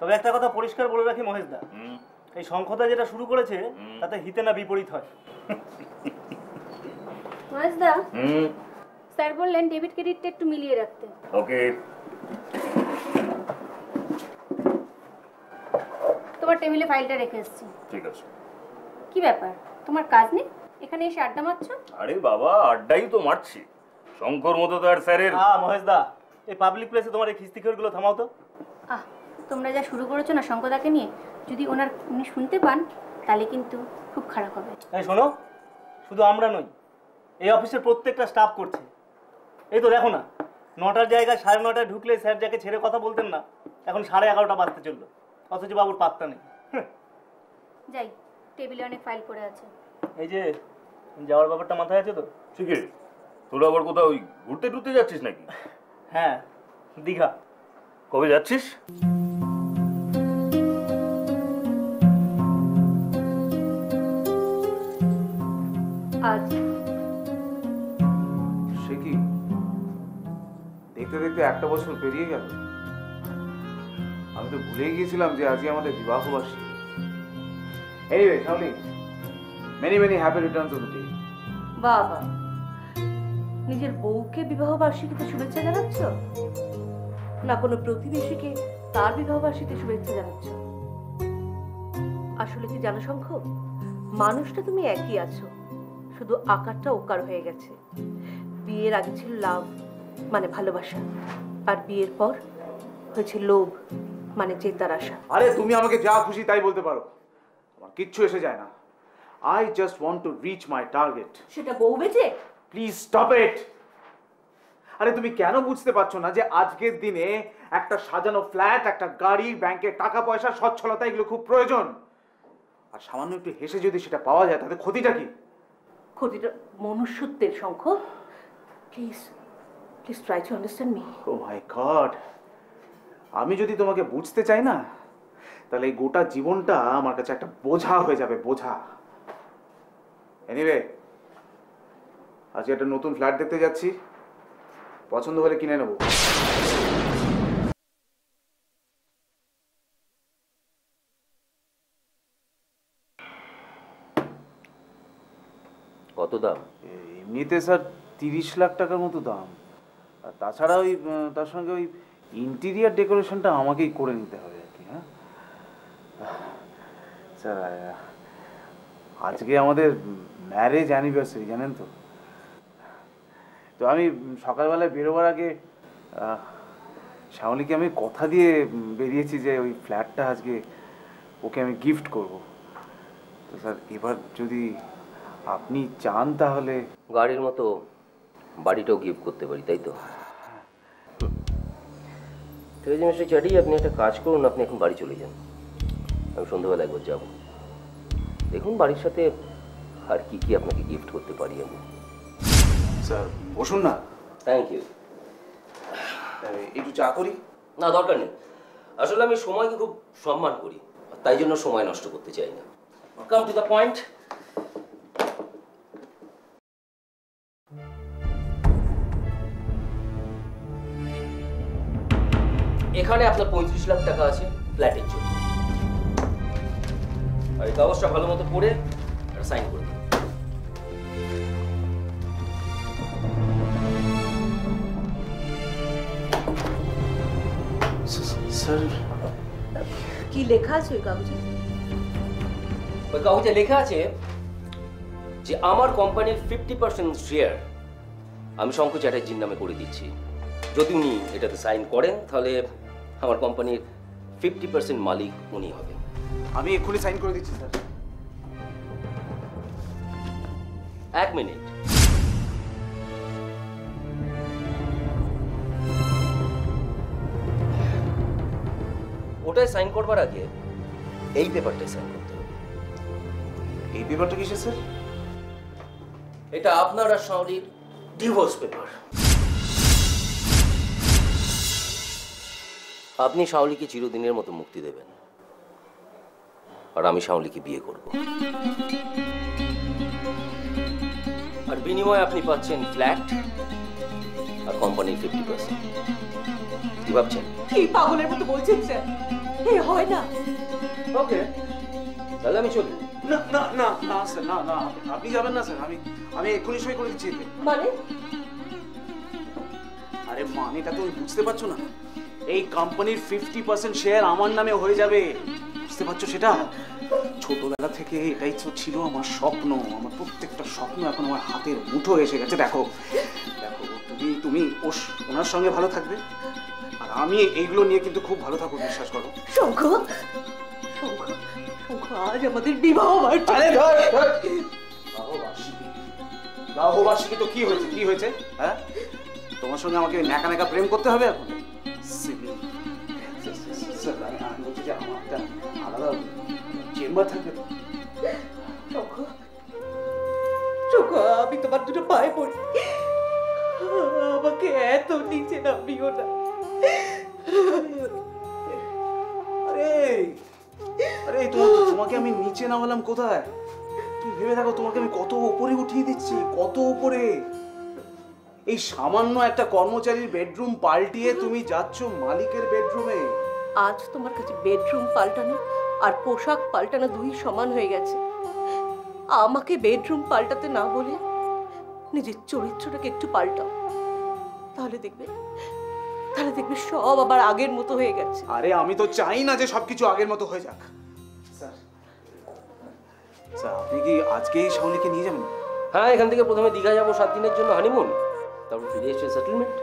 তবে একটা কথা পরিষ্কার বলে রাখি মহেশদা। এই শঙ্খদা যেটা শুরু করেছে তাতে হিতে না বিপরীত হয়। মহেশদা হুম। স্যার বললেন ডেবিট ক্রেডিটটা একটু মিলিয়ে রাখতে। ওকে। তোমার টেবিলে ফাইলটা রেখে এসেছি। ঠিক আছে। কি ব্যাপার? তোমার কাজ নেই? এখানে এসে আড্ডা মারছো? আরে বাবা আড্ডাই তো মারছি। শঙ্কর মতো তো আর স্যারের হ্যাঁ মহেশ দা এই পাবলিক প্লেসে তোমার এই খিস্তিখোরগুলো থামাও তো। আহ তোমরা যা শুরু করেছ না শঙ্কদাকে নিয়ে যদি ওনার উনি শুনতে পান তাহলে কিন্তু খুব খারাপ হবে। এই শোনো শুধু আমরা নই এই অফিসের প্রত্যেকটা স্টাফ করছে। এই তো দেখো না নটার জায়গায় সাড়ে নটায় ঢুকলে স্যার যাকে ছেড়ে কথা বলতেন না এখন সাড়ে এগারোটা বাজতে চলল। অথচ বাবুর পাত্তা নেই। যাই টেবিলে অনেক ফাইল পড়ে আছে। এই যে যাওয়ার ব্যাপারটা মাথায় আছে তো? ঠিক আছে তোরা আবার কোথাও ওই ঘুরতে টুরতে যাচ্ছিস নাকি? হ্যাঁ দীঘা। কবে যাচ্ছিস? আজ। সে কি? দেখতে দেখতে একটা বছর পেরিয়ে গেল। আমি তো ভুলেই গিয়েছিলাম যে আজই আমাদের বিবাহ বার্ষিকী anyway Shaoli many many happy return of the day বাবা, নিজের বউকে বিবাহ বার্ষিকীতে শুভেচ্ছা জানাচ্ছ? না, কোনো প্রতিবেশীকে তার বিবাহ বার্ষিকীতে শুভেচ্ছা জানাচ্ছ? আসলে কি জানো শঙ্খ, মানুষটা তুমি একই আছো, শুধু আকারটা ওকার হয়ে গেছে। বিয়ের আগে ছিল লাভ মানে ভালোবাসা, আর বিয়ের পর হয়েছে লোভ মানে জেতার আশা। আরে, তুমি আমাকে যা খুশি তাই বলতে পারো। আমার কিচ্ছু এসে যায় না। I just want to reach my target সেটা বউ বেঁচে? প্লিজ স্টপ ইট আরে তুমি কেন বুঝতে পারছ না যে আজকের দিনে একটা সাজানো ফ্ল্যাট একটা গাড়ি ব্যাংকের টাকা পয়সা সচ্ছলতা এগুলো খুব প্রয়োজন। আর সামান্য একটু হেসে যদি সেটা পাওয়া যায় তাতে ক্ষতিটা কি? ক্ষতিটা মনুষ্যত্বের Shankha please please try to understand me oh my god আমি যদি তোমাকে বুঝতে চাই না তাহলে এই গোটা জীবনটা আমার কাছে একটা বোঝা হয়ে যাবে বোঝা। এনিওয়ে আজকে একটা নতুন ফ্ল্যাট দেখতে যাচ্ছি। পছন্দ হলে কিনে নেব। কত দাম? এমনিতে স্যার তিরিশ লাখ টাকার মতো দাম। আর তাছাড়া ওই তার সঙ্গে ওই ইন্টিরিয়ার ডেকোরেশনটা আমাকেই করে নিতে হবে আর কি হ্যাঁ? স্যার আজকে আমাদের ম্যারেজ অ্যানিভার্সারি জানেন তো? তো আমি সকালবেলায় বেরোবার আগে শ্যামলীকে আমি কথা দিয়ে বেরিয়েছি যে ওই ফ্ল্যাটটা আজকে ওকে আমি গিফট করব। তো স্যার, এবার যদি আপনি চান তাহলে গাড়ির মতো বাড়িটাও গিফট করতে পারি, তাই তো? ঠিক আছে, মিস্টার চ্যাডি আপনি একটা কাজ করুন, আপনি এখন বাড়ি চলে যান। আমি সন্ধ্যাবেলা একবার যাব। দেখুন, বাড়ির সাথে আর কি কি আপনাকে গিফট করতে পারি আমি? স্যার বসুন না। থ্যাংক ইউ একটু চা করি? না দরকার নেই। আসলে আমি সময়কে খুব সম্মান করি আর তাই জন্য সময় নষ্ট করতে চাই না। কাম টু দ্য পয়েন্ট এখানে আপনার পঁয়ত্রিশ লাখ টাকা আছে ফ্ল্যাটের জন্য। আর এই কাগজটা ভালো মতো পড়ে সাইন করে স্যার। কি লেখা আছে ওই কাগজে? ওই কাগজে লেখা আছে যে আমার কোম্পানির ফিফটি পার্সেন্ট শেয়ার আমি শঙ্কর চ্যাটার্জির নামে করে দিচ্ছি। যদি উনি এটাতে সাইন করেন তাহলে আমার কোম্পানির ফিফটি পার্সেন্ট মালিক উনি হবেন। আমি এক্ষুনি সাইন করে দিচ্ছি স্যার। এক মিনিট। ওটায় সাইন করবার আগে এই পেপারটায় সাইন করতে হবে। এই পেপারটা কিসের স্যার? এটা আপনার আর শাওলির ডিভোর্স পেপার। আপনি শাওলিকে চিরদিনের মতো মুক্তি দেবেন। আর আমি শাওলিকে বিয়ে করব। আর বিনিময়ে আপনি পাচ্ছেন ফ্ল্যাট আর কোম্পানির ফিফটি পার্সেন্ট কি ভাবছেন? কি পাগলের মতো বলছেন স্যার। এ হয় না। ওকে তাহলে আমি চলি। না না না না স্যার না না আপনি যাবেন না স্যার আমি আমি এক্ষুনি সই করে দিচ্ছি। মানে? আরে মানেটা তুমি বুঝতে পারছ না? এই কোম্পানির ফিফটি পার্সেন্ট শেয়ার আমার নামে হয়ে যাবে। বুঝতে পারছ সেটা? ছোটবেলা থেকে এটাই তো ছিল আমার স্বপ্ন। আমার প্রত্যেকটা স্বপ্ন এখন আমার হাতের মুঠো এসে গেছে। দেখো দেখো তুমি তুমি ওনার সঙ্গে ভালো থাকবে। আর আমি এইগুলো নিয়ে কিন্তু খুব ভালো থাকব বিশ্বাস করো। শঙ্খ শঙ্খ শঙ্খ আজ আমাদের বিবাহ বার্ষিকী। আরে ধর ধর বিবাহবার্ষিকী বিবাহবার্ষিকী তো কি হয়েছে কি হয়েছে হ্যাঁ তোমার সঙ্গে আমাকে ন্যাকা ন্যাকা প্রেম করতে হবে এখন Silly. স্যার, স্যার, স্যার, আমি- আমি বলছি যে আমার একটা আলাদা চেম্বার থাকবে তো শঙ্খ শঙ্খ আমি তোমার দুটো পায়ে পড়ি আমাকে এত নিচে নামিও না আরে তোমাকে আমি নিচে নামালাম কোথায়? তুমি ভেবে দেখো, তোমাকে আমি কত উপরে উঠিয়ে দিচ্ছি, কত উপরে? এই সামান্য একটা কর্মচারীর বেডরুম পাল্টিয়ে তুমি যাচ্ছ মালিকের বেডরুমে। আজ তোমার কাছে বেডরুম পাল্টানো আর পোশাক পাল্টানো দুই সমান হয়ে গেছে। আমাকে বেডরুম পাল্টাতে না বলে নিজের চরিত্রটাকে একটু পাল্টাও। তাহলে দেখবে তাহলে দেখবি সব আবার আগের মতো হয়ে গেছে। আরে আমি তো চাই না যে সবকিছু আগের মতো হয়ে যাক। স্যার। স্যার আপনি কি আজকেই শাওলিকে নিয়ে যাবেন? হ্যাঁ এখান থেকে প্রথমে দীঘা যাব সাত দিনের জন্য হানিমুন তারপর ফিরে এসে সেটেলমেন্ট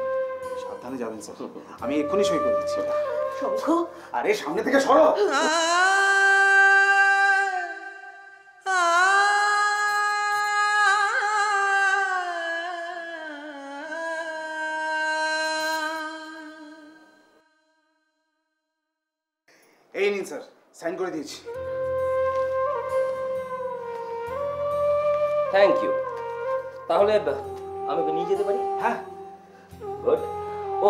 সাবধানে যাবেন স্যার। আমি এক্ষুনি সই করে দিচ্ছি। শঙ্খ? আরে সামনে থেকে সরো! এই নিন স্যার সাইন করে দিয়েছি। থ্যাংক ইউ তাহলে আমি ওকে নিয়ে যেতে পারি? হ্যাঁ। গুড ও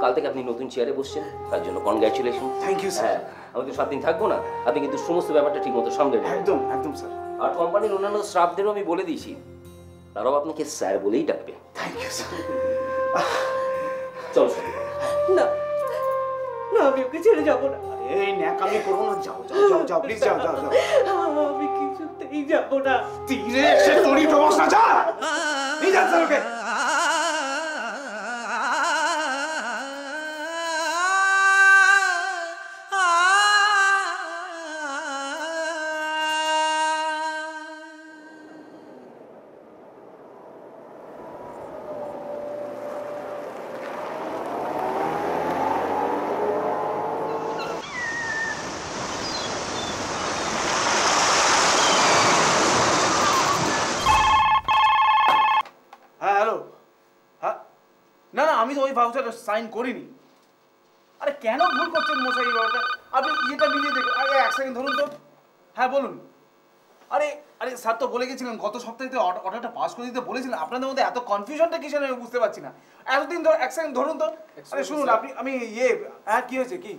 কাল থেকে আপনি নতুন চেয়ারে বসছেন তার জন্য কনগ্রাচুলেশন থ্যাংক ইউ স্যার আমি তো সাত দিন থাকব না আপনি কিন্তু সমস্ত ব্যাপারটা ঠিক মতো সামলে নেবেন। একদম একদম স্যার। আর কোম্পানির অন্যান্য স্টাফদেরও আমি বলে দিয়েছি তারাও আপনাকে স্যার বলেই ডাকবে। থ্যাংক ইউ স্যার চল স্যার। না না আমি ওকে ছেড়ে যাব না। এই ন্যাকামি করো না যাও যাও যাও যাও প্লিজ যাও যাও যাও। আমি কিছুতেই যাব না। তীরে এসে তরি প্রবাস না যা! নিয়ে যাচ্ছে ওকে ভাউচারটা সাইন করিনি। আরে কেন ভুল করছেন মশাই ব্যাপারটা আপনি ইয়েটা মিলিয়ে দেখুন। আরে এক সেকেন্ড ধরুন তো। হ্যাঁ বলুন। আরে আরে স্যার তো বলে গেছিলেন গত সপ্তাহে তো অর্ডারটা পাস করে দিতে বলেছিলেন। আপনাদের মধ্যে এত কনফিউশনটা কিসের আমি বুঝতে পারছি না। এতদিন ধরে এক সেকেন্ড ধরুন তো। আরে শুনুন আপনি আমি ইয়ে হ্যাঁ কি হয়েছে কি?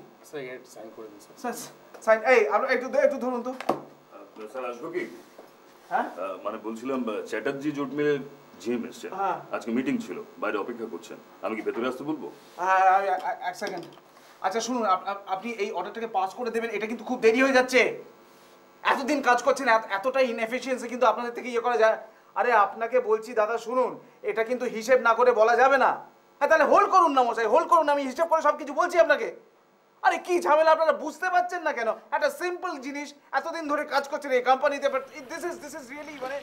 সাইন করে স্যার। সাইন এই আপনি একটু একটু ধরুন তো। স্যার আসব কি? হ্যাঁ? মানে বলছিলাম চ্যাটার্জি জুট মিলের জিএম এসছেন হ্যাঁ। আজকে মিটিং ছিল বাইরে অপেক্ষা করছেন। আমি কি ভেতরে আসতে বলব? হ্যাঁ আমি এক- সেকেন্ড আচ্ছা শুনুন আপ- আপ- আপনি এই অর্ডারটাকে পাস করে দেবেন এটা কিন্তু খুব দেরি হয়ে যাচ্ছে। এতদিন কাজ করছেন এত- এতটা ইনএফিসিয়েন্সি কিন্তু আপনাদের থেকে ইয়ে করা যায়। আরে আপনাকে বলছি দাদা শুনুন এটা কিন্তু হিসেব না করে বলা যাবে না। হ্যাঁ তাহলে হোল্ড করুন না মশাই হোল্ড করুন আমি হিসেব করে সব কিছু বলছি আপনাকে। আরে কি ঝামেলা আপনারা বুঝতে পারছেন না কেন? একটা সিম্পল জিনিস এতদিন ধরে কাজ করছেন এই কোম্পানিতে but this is this is really মানে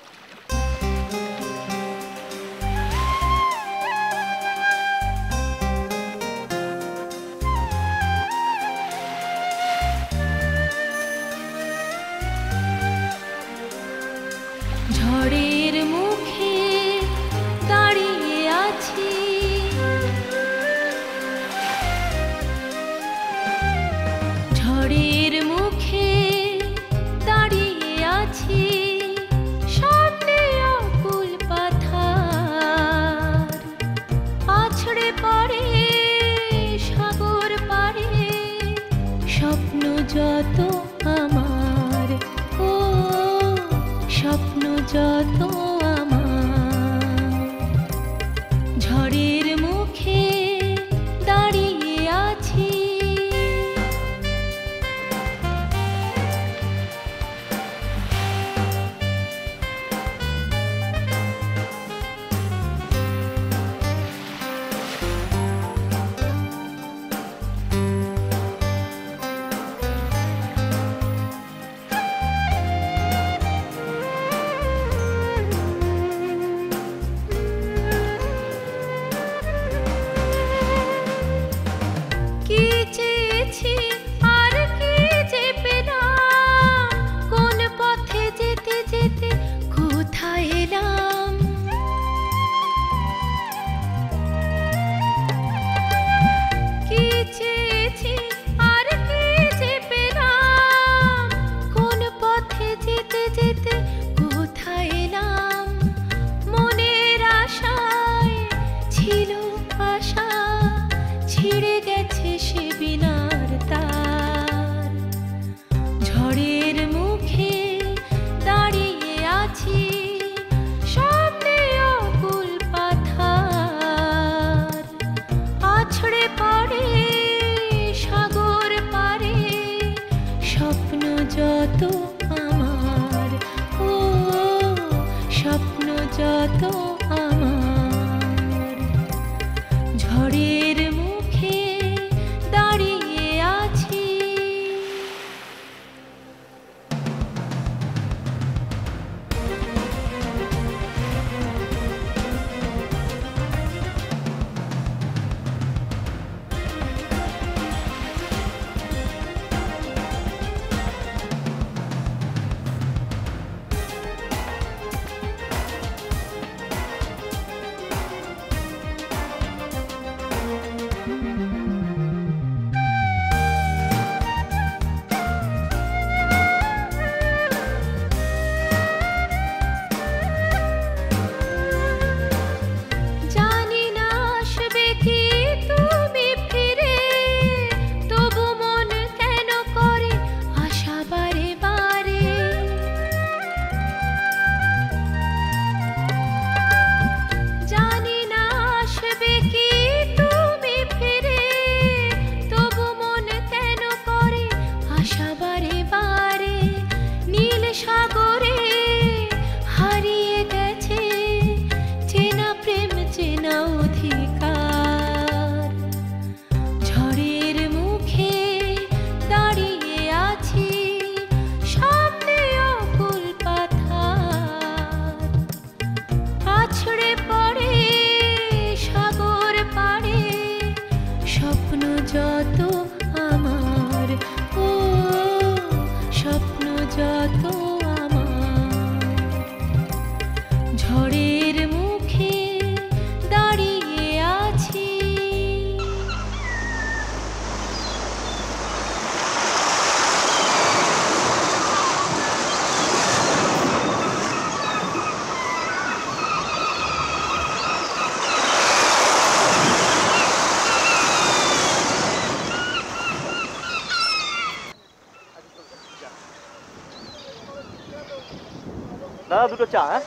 চা হ্যাঁ?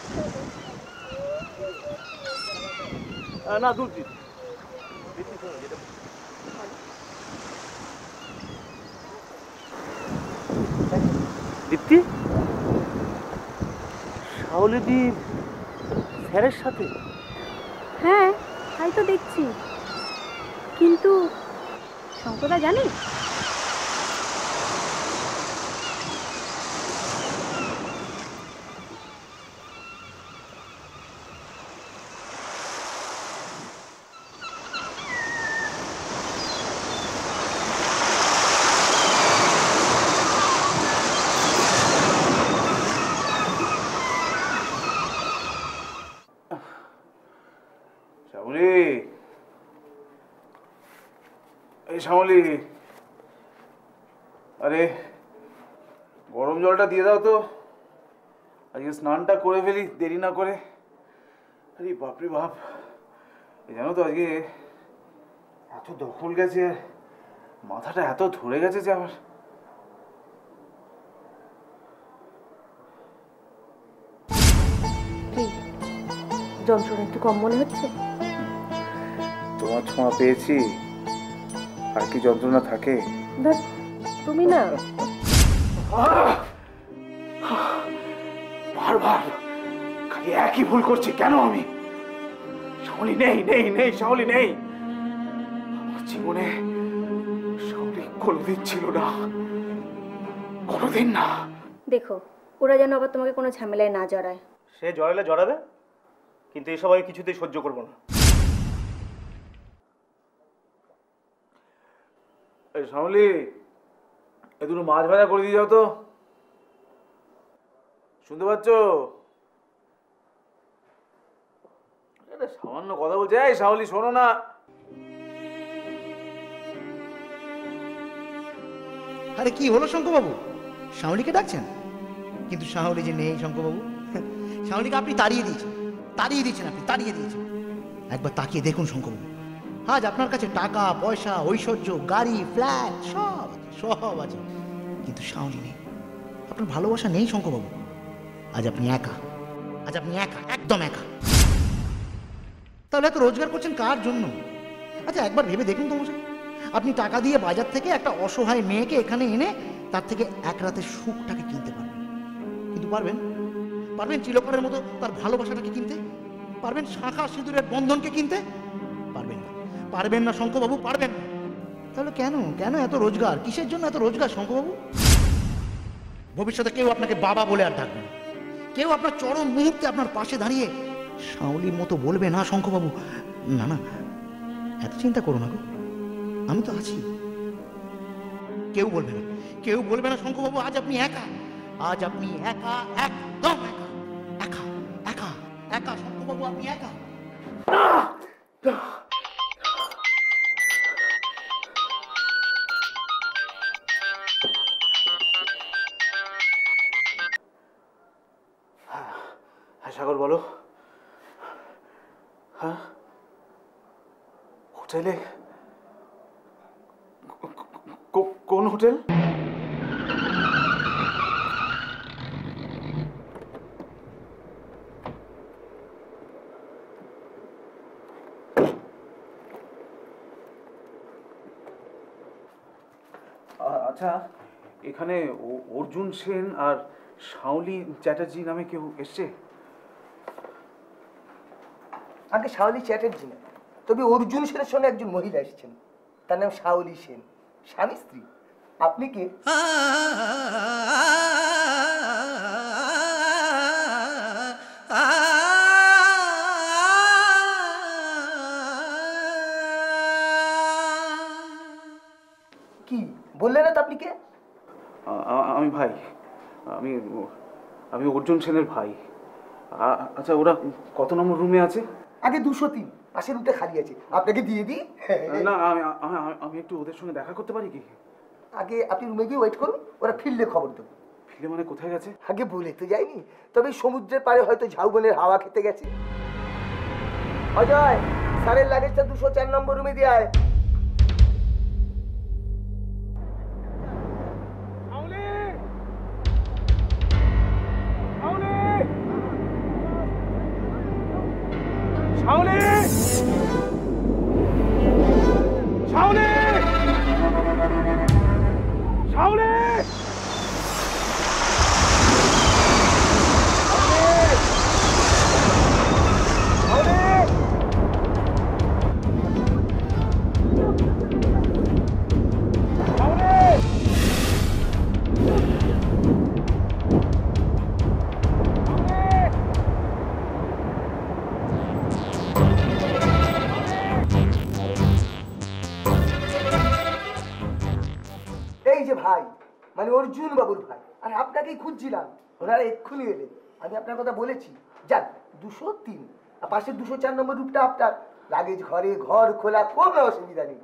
না দুধ দিন। দীপ্তি? শাওলিদি স্যারের সাথে? শ্যামলি। এই শ্যামলি। আরে, গরম জলটা দিয়ে দাও তো। আজকে স্নানটা করে ফেলি, দেরি না করে। আরে বাপরে বাপ। জানো তো আজকে এত দখল গেছে, মাথাটা এত ধরে গেছে যে আমার। যন্ত্রণা একটু কম মনে হচ্ছে? তোমার ছোঁয়া পেয়েছি। আর কি যন্ত্রণা থাকে? তুমি না। বারবার খালি একই ভুল করছি কেন আমি? শাওলি নেই নেই নেই শাওলি নেই। আমার জীবনে শাওলি কোনোদিন ছিল না। কোনোদিন না। দেখো ওরা যেন আবার তোমাকে কোনো ঝামেলায় না জড়ায়। সে জড়ালে জড়াবে কিন্তু এসব আমি কিছুতেই সহ্য করব না। এই শ্যামলি এ দুটো মাছ ভাজা করে দিয়ে যাও তো। শুনতে পাচ্ছ? সামান্য কথা বলছে। এই শাওলি শোনো না। আরে কি হলো শঙ্করবাবু? শাওলিকে ডাকছেন? কিন্তু শাওলি যে নেই শঙ্করবাবু। শাওলিকে আপনি তাড়িয়ে দিয়েছেন। তাড়িয়ে দিয়েছেন আপনি, তাড়িয়ে দিয়েছেন। একবার তাকিয়ে দেখুন শঙ্করবাবু। আজ আপনার কাছে টাকা, পয়সা, ঐশ্বর্য, গাড়ি ফ্ল্যাট সব আছে সব আছে। কিন্তু শাওলি নেই আপনার ভালোবাসা নেই শঙ্করবাবু। আজ আপনি একা, আজ আপনি একা, একদম একা। তাহলে এত রোজগার করছেন কার জন্য? আচ্ছা একবার ভেবে দেখুন তো মশাই। আপনি টাকা দিয়ে বাজার থেকে একটা অসহায় মেয়েকে এখানে এনে তার থেকে এক রাতে সুখটাকে কিনতে পারবেন। কিন্তু পারবেন? পারবেন চিরকালের মতো তার ভালোবাসাটাকে কিনতে? পারবেন শাখা সিঁদুরের বন্ধনকে কিনতে? পারবেন না শঙ্করবাবু পারবেন না। তাহলে কেন? কেন এত রোজগার? কিসের জন্য এত রোজগার শঙ্করবাবু? ভবিষ্যতে কেউ আপনাকে বাবা বলে আর ডাকবে না। কেউ আপনার চরম মুহূর্তে আপনার পাশে দাঁড়িয়ে শাওলির মতো বলবে না শঙ্করবাবু। না না এত চিন্তা করো না গো। আমি তো আছি। কেউ বলবে না। কেউ বলবে না শঙ্করবাবু আজ আপনি একা। আজ আপনি একা একদম একা। একা একা একা। শঙ্করবাবু আপনি একা। হ্যাঁ? হোটেলে কোন হোটেল? আচ্ছা এখানে অর্জুন সেন আর শাওলি চ্যাটার্জি নামে কেউ এসছে? আগে শাওলি চ্যাটার্জি না তবে অর্জুন সেনের সঙ্গে একজন মহিলা এসেছেন। তার নাম শাওলি সেন। স্বামী, স্ত্রী। আপনি কে? কি? বললেন না তো আপনি কে? আমি ভাই। আমি আমি অর্জুন সেনের ভাই। আচ্ছা ওরা কত নম্বর রুমে আছে? আগে দুশো তিন পাশের উঠে খালি আছে। আপনাকে দিয়ে দিই? না আমি একটু ওদের সঙ্গে দেখা করতে পারি কি? আগে আপনি রুমে গিয়ে ওয়েট করুন ওরা ফিরলে খবর দেবো। ফিরে মানে কোথায় গেছে? আগে বলে তো যায়নি তবে সমুদ্রের পাড়ে হয়তো ঝাউবনের হাওয়া খেতে গেছে। অজয় স্যারের লাগেজটা দুশো চার নম্বর রুমে দিয়ে আয়। আপনাকেই খুঁজছিলাম। ওনারা এক্ষুনি এলেন। আমি আপনার কথা বলেছি। যান দুশো তিন। পাশে দুশো চার নম্বর রূপটা আপনার। লাগেজ ঘরে ঘর খোলা, কোনো অসুবিধা নেই।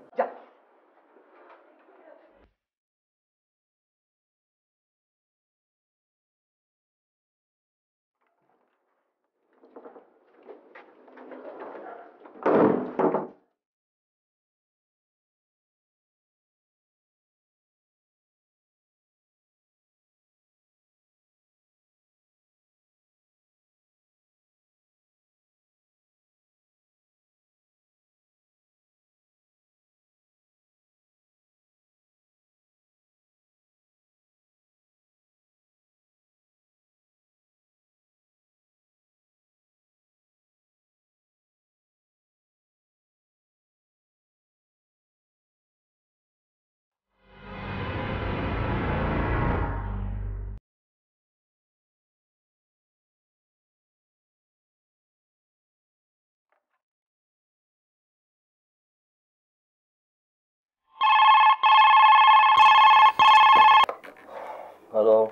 হ্যালো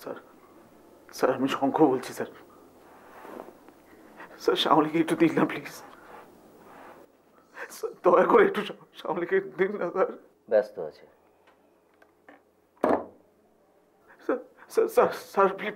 স্যার স্যার আমি শঙ্খ বলছি স্যার। স্যার শ্যামলিকে একটু দিন না প্লিজ। স্যার দয়া করে একটু শ্যাম- শ্যামলিকে দিন না স্যার। ব্যস্ত আছে। Sir sir sir sir please.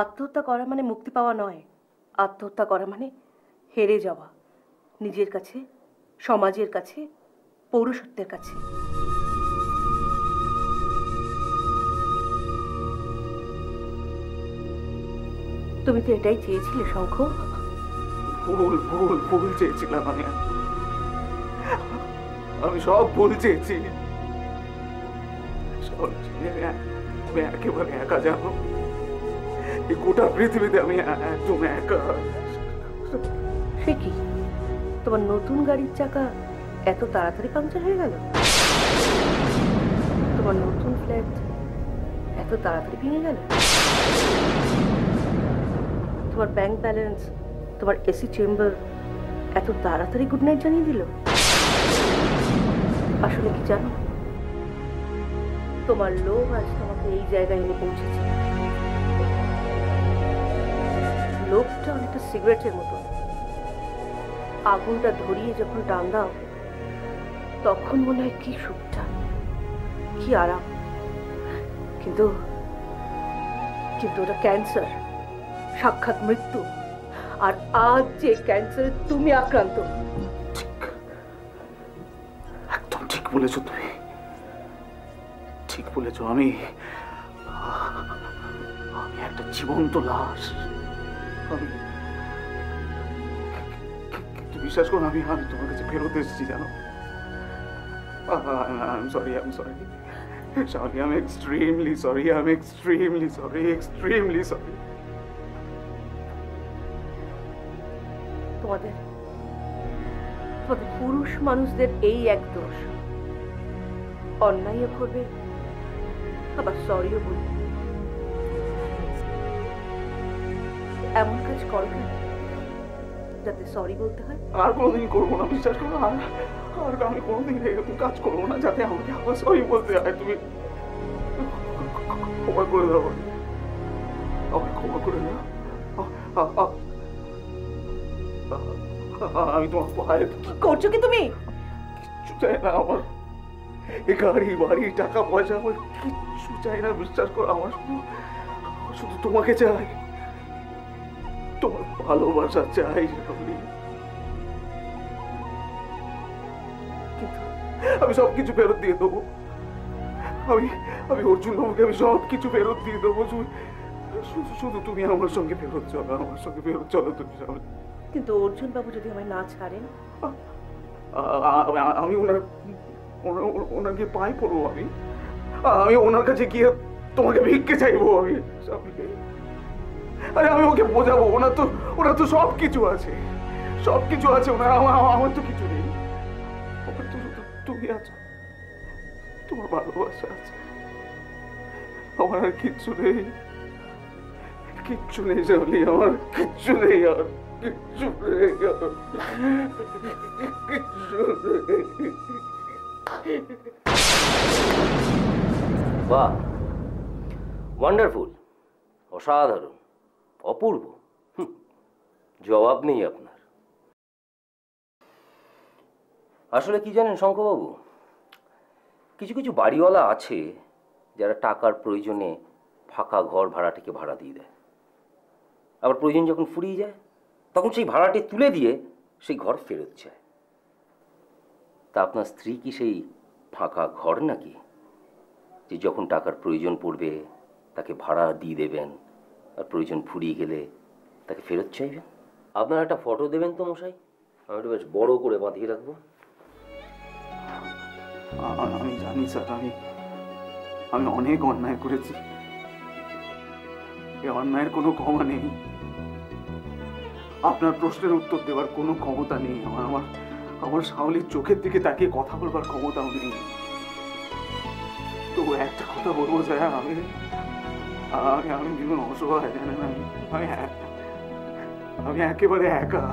আত্মহত্যা করা মানে মুক্তি পাওয়া নয়। আত্মহত্যা করা মানে হেরে যাওয়া। নিজের কাছে, সমাজের কাছে পৌরসত্বের কাছে। তুমি তো এটাই চেয়েছিলে, শঙ্খ। ভুল ভুল ভুল চেয়েছিলাম আমি। আমি সব ভুল চেয়েছি। একেবারে একা জানো এই গোটা পৃথিবীতে আমি একদম একা। সে কি? তোমার নতুন গাড়ির চাকা এত তাড়াতাড়ি পাংচার হয়ে গেল? তোমার নতুন ফ্ল্যাট এত তাড়াতাড়ি ভেঙে গেল? তোমার ব্যাংক ব্যালেন্স তোমার এসি চেম্বার এত তাড়াতাড়ি গুড নাইট জানিয়ে দিল? আসলে কি জানো? তোমার লোভ আজ তোমাকে এই জায়গায় এনে পৌঁছেছে। লোভটা অনেকটা সিগারেটের মতো আগুনটা ধরিয়ে যখন টান দাও, তখন মনে হয় কি সুখটা, কি আরাম। কিন্তু কিন্তু ওটা ক্যান্সার, সাক্ষাৎ মৃত্যু, আর আজ যে ক্যান্সারে তুমি আক্রান্ত। একদম ঠিক বলেছ তুমি। ঠিক বলেছ। আমি আমি একটা জীবন্ত লাশ। আমি। বিশ্বাস আমি আমি তোমার কাছে ফেরত এসেছি, জানো? Sorry I am sorry sorry I am extremely sorry I am extremely sorry extremely sorry তোমাদের তোমাদের পুরুষ মানুষদের এই এক দোষ। অন্যায়ও করবে, আবার সরিও বলবে। এমন কাজ করো কেন? যাতে সরি বলতে হয়। আর কোনোদিন করব না বিশ্বাস করো আর আর আমি কোনোদিন এরকম কাজ করব না যাতে আমাকে আবার সরি বলতে হয়। তুমি ক্ষমা করে দাও আমাকে। ক্ষমা করে দাও। আমি তোমার পায়ে কি করছ কি তুমি? কিচ্ছু চাই না আমার। এই গাড়ি বাড়ি টাকা পয়সা আমার কিচ্ছু চাই না বিশ্বাস করো আমার শুধু শুধু তোমাকে চাই। তোমার ভালোবাসা চাই। আমি। সব কিছু ফেরত দিয়ে দেবো। আমি আমি অর্জুন বাবুকে আমি সব কিছু ফেরত দিয়ে দেবো। শুধু শুধু তুমি আমার সঙ্গে ফেরত চলো আমার সঙ্গে ফেরত চলো তুমি কিন্তু অর্জুন বাবু যদি আমায় না ছাড়েন? আ- আ- আমি ওনার ওনাকে পাই পড়ব আমি। আমি ওনার কাছে গিয়ে তোমাকে ভিক্ষে চাইব আমি। সবকে আরে আমি ওকে বোঝাবো, ওনার তো ওনার তো সব কিছু আছে। সব কিছু আছে, ওনার আমার তো কিছু নেই। তুমি আছো। তোমার ভালোবাসা আছে। আমার আর কিচ্ছু নেই। কিচ্ছু নেই শাওলি আমার কিচ্ছু নেই, আর কিচ্ছু নেই কিচ্ছু নেই। বাহ ওয়ান্ডারফুল অসাধারণ। অপূর্ব। জবাব নেই আপনার। আসলে কি জানেন শঙ্করবাবু কিছু কিছু বাড়িওয়ালা আছে যারা টাকার প্রয়োজনে ফাঁকা ঘর ভাড়াটিকে ভাড়া দিয়ে দেয়। আবার প্রয়োজন যখন ফুরিয়ে যায়, তখন সেই ভাড়াটি তুলে দিয়ে সেই ঘর ফেরত চায়। তা আপনার স্ত্রী কি সেই ফাঁকা ঘর নাকি, যে যখন টাকার প্রয়োজন পড়বে তাকে ভাড়া দিয়ে দেবেন? আর প্রয়োজন ফুরিয়ে গেলে তাকে ফেরত চাইবেন আপনার একটা ফটো দেবেন তো মশাই? আমি একটু বেশ বড় করে বাঁধিয়ে রাখব। আমি জানি স্যার, আমি আমি অনেক অন্যায় করেছি। এ অন্যায়ের কোনো ক্ষমা নেই। আপনার প্রশ্নের উত্তর দেওয়ার কোনো ক্ষমতা নেই। আমার আমার আমার শাওলির চোখের দিকে তাকিয়ে কথা বলবার ক্ষমতাও নেই। তো একটা কথা বলব স্যার, আমি আমি আমি ভীষণ অসহায় জানেন আমি আমি আমি একেবারে একা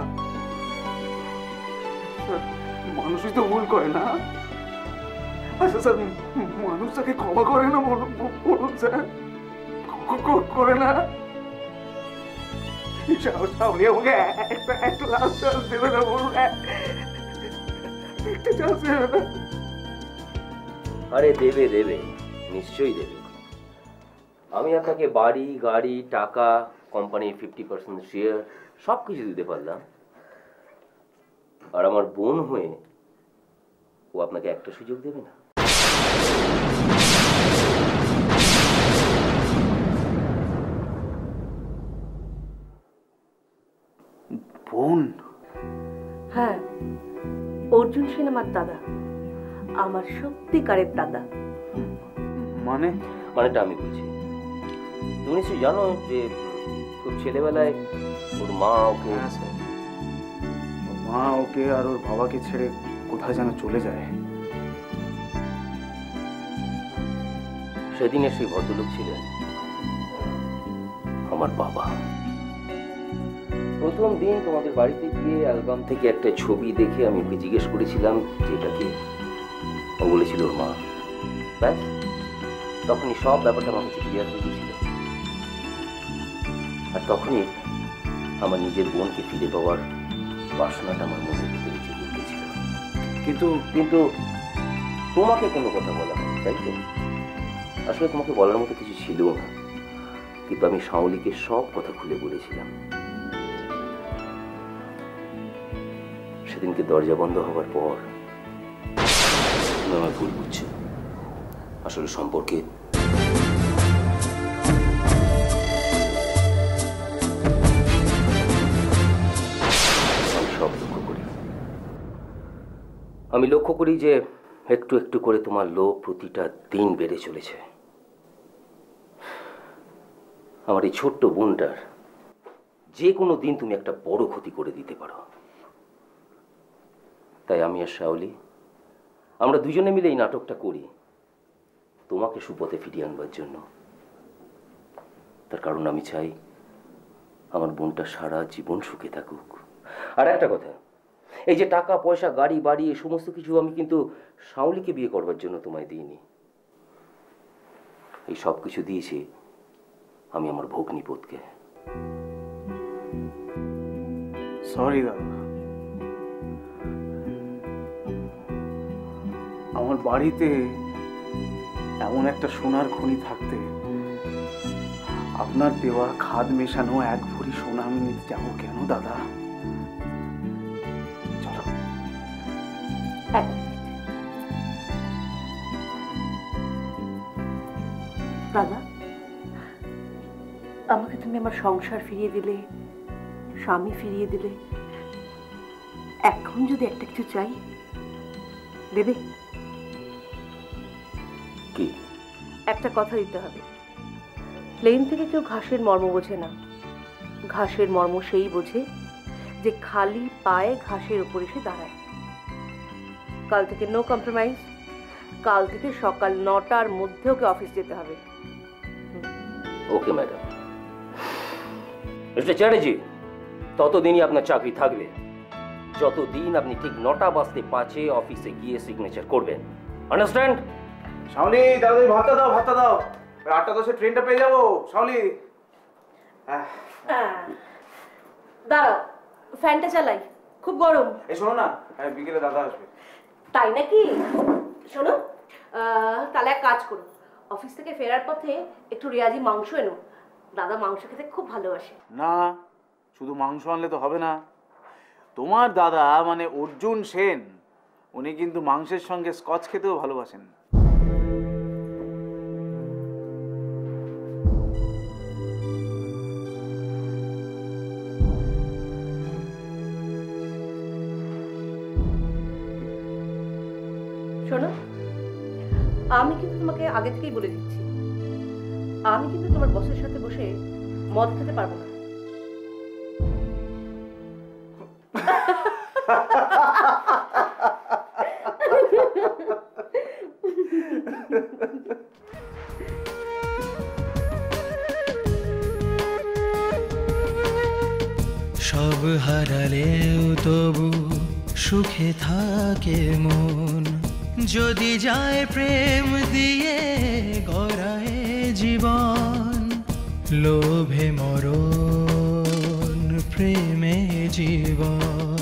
মানুষই তো ভুল করে না আচ্ছা স্যার মানুষ তাকে ক্ষমা করে না বলুন স্যার করে না আমাকে একটা দেবে না বলুন না আরে দেবে দেবে, নিশ্চয়ই দেবে। আমি আপনাকে বাড়ি গাড়ি টাকা কোম্পানির ফিফটি পার্সেন্ট শেয়ার সব কিছু দিতে পারলাম। আর আমার বোন হয়ে ও আপনাকে একটা সুযোগ দেবে না। বোন? হ্যাঁ অর্জুন সিনেমার দাদা। আমার সত্যিকারের দাদা। মানে? মানেটা আমি বলছি। তুমি নিশ্চয়ই জানো যে খুব ছেলেবেলায় ওর মা ওকে হ্যাঁ ওর মা ওকে আর ওর বাবাকে ছেড়ে কোথায় যেন চলে যায়। সেদিনের সেই ভদ্রলোক ছিলেন আমার বাবা। প্রথম দিন তোমাদের বাড়িতে গিয়ে অ্যালবাম থেকে একটা ছবি দেখে আমি ওকে জিজ্ঞেস করেছিলাম যে এটা কে ও বলেছিল ওর মা। ব্যাস তখনই সব ব্যাপারটা আমার কাছে ক্লিয়ার হয়ে গেছিল আর তখনই আমার নিজের বোনকে ফিরে পাওয়ার বাসনাটা আমার মনের ভিতরে জেগে উঠেছিল। কিন্তু কিন্তু তোমাকে কোনো কথা বলা হয়নি তাই তো? আসলে তোমাকে বলার মতো কিছু ছিল না। কিন্তু আমি শাওলিকে সব কথা খুলে বলেছিলাম। সেদিনকে দরজা বন্ধ হওয়ার পর তুমি আমার ভুল বুঝছ। আসলে সম্পর্কে আমি লক্ষ্য করি যে একটু একটু করে তোমার লোভ প্রতিটা দিন বেড়ে চলেছে। আমার এই ছোট্ট বোনটার যে কোনো দিন তুমি একটা বড় ক্ষতি করে দিতে পারো। তাই আমি আর শাওলি আমরা দুজনে মিলে এই নাটকটা করি। তোমাকে সুপথে ফিরিয়ে আনবার জন্য। তার কারণ আমি চাই আমার বোনটা সারা জীবন সুখে থাকুক। আর একটা কথা এই যে টাকা, পয়সা, গাড়ি, বাড়ি, এই সমস্ত কিছু আমি কিন্তু শাওলিকে বিয়ে করবার জন্য তোমায় দিইনি। এই সব কিছু দিয়েছি আমি আমার ভগ্নিপথকে সরি দাদা। আমার বাড়িতে এমন একটা সোনার খনি থাকতে, আপনার দেওয়া খাদ মেশানো এক ভরি সোনা আমি নিতে যাব কেন, দাদা? এক দাদা আমাকে তুমি আমার সংসার ফিরিয়ে দিলে স্বামী ফিরিয়ে দিলে। এখন যদি একটা কিছু চাই দেবে? কি? একটা কথা দিতে হবে। প্লেন থেকে কেউ ঘাসের মর্ম বোঝে না। ঘাসের মর্ম সেই বোঝে যে খালি পায়ে ঘাসের উপর এসে দাঁড়ায়। কাল থেকে নো কম্প্রোমাইজ কাল থেকে সকাল নটার মধ্যে ওকে অফিস যেতে হবে। ওকে ম্যাডাম মিস্টার চ্যাটার্জি ততদিনই আপনার চাকরি থাকবে। যতদিন আপনি ঠিক নটা বাজতে পাঁচে অফিসে গিয়ে সিগনেচার করবেন। আন্ডারস্ট্যান্ড শাওলি তাড়াতাড়ি ভাতটা দাও ভাতটা দাও। আটটা দশে ট্রেনটা পেয়ে যাব শাওলি। হ্যাঁ। দাঁড়াও ফ্যানটা চালাই খুব গরম। এই শোনো না বিকেলে দাদা আসবে। তাই নাকি? শোনো তাহলে এক কাজ করো। অফিস থেকে ফেরার পথে একটু রেয়াজি মাংস এনো। দাদা মাংস খেতে খুব ভালোবাসে। না, শুধু মাংস আনলে তো হবে না। তোমার দাদা মানে অর্জুন সেন, উনি কিন্তু মাংসের সঙ্গে স্কচ খেতেও ভালোবাসেন। আগে থেকেই বলে দিচ্ছি। আমি কিন্তু তোমার বসের সাথে বসে মদ খেতে পারব না। সব হারালেও তবু সুখে থাকে মন। যদি যায় প্রেম দিয়ে গড়ায় জীবন, লোভে মরণ, প্রেমে জীবন,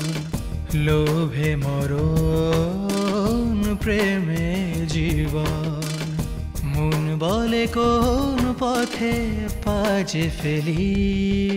লোভে মরণ, প্রেমে জীবন। মন বলে কোন পথে পাজে ফেলি।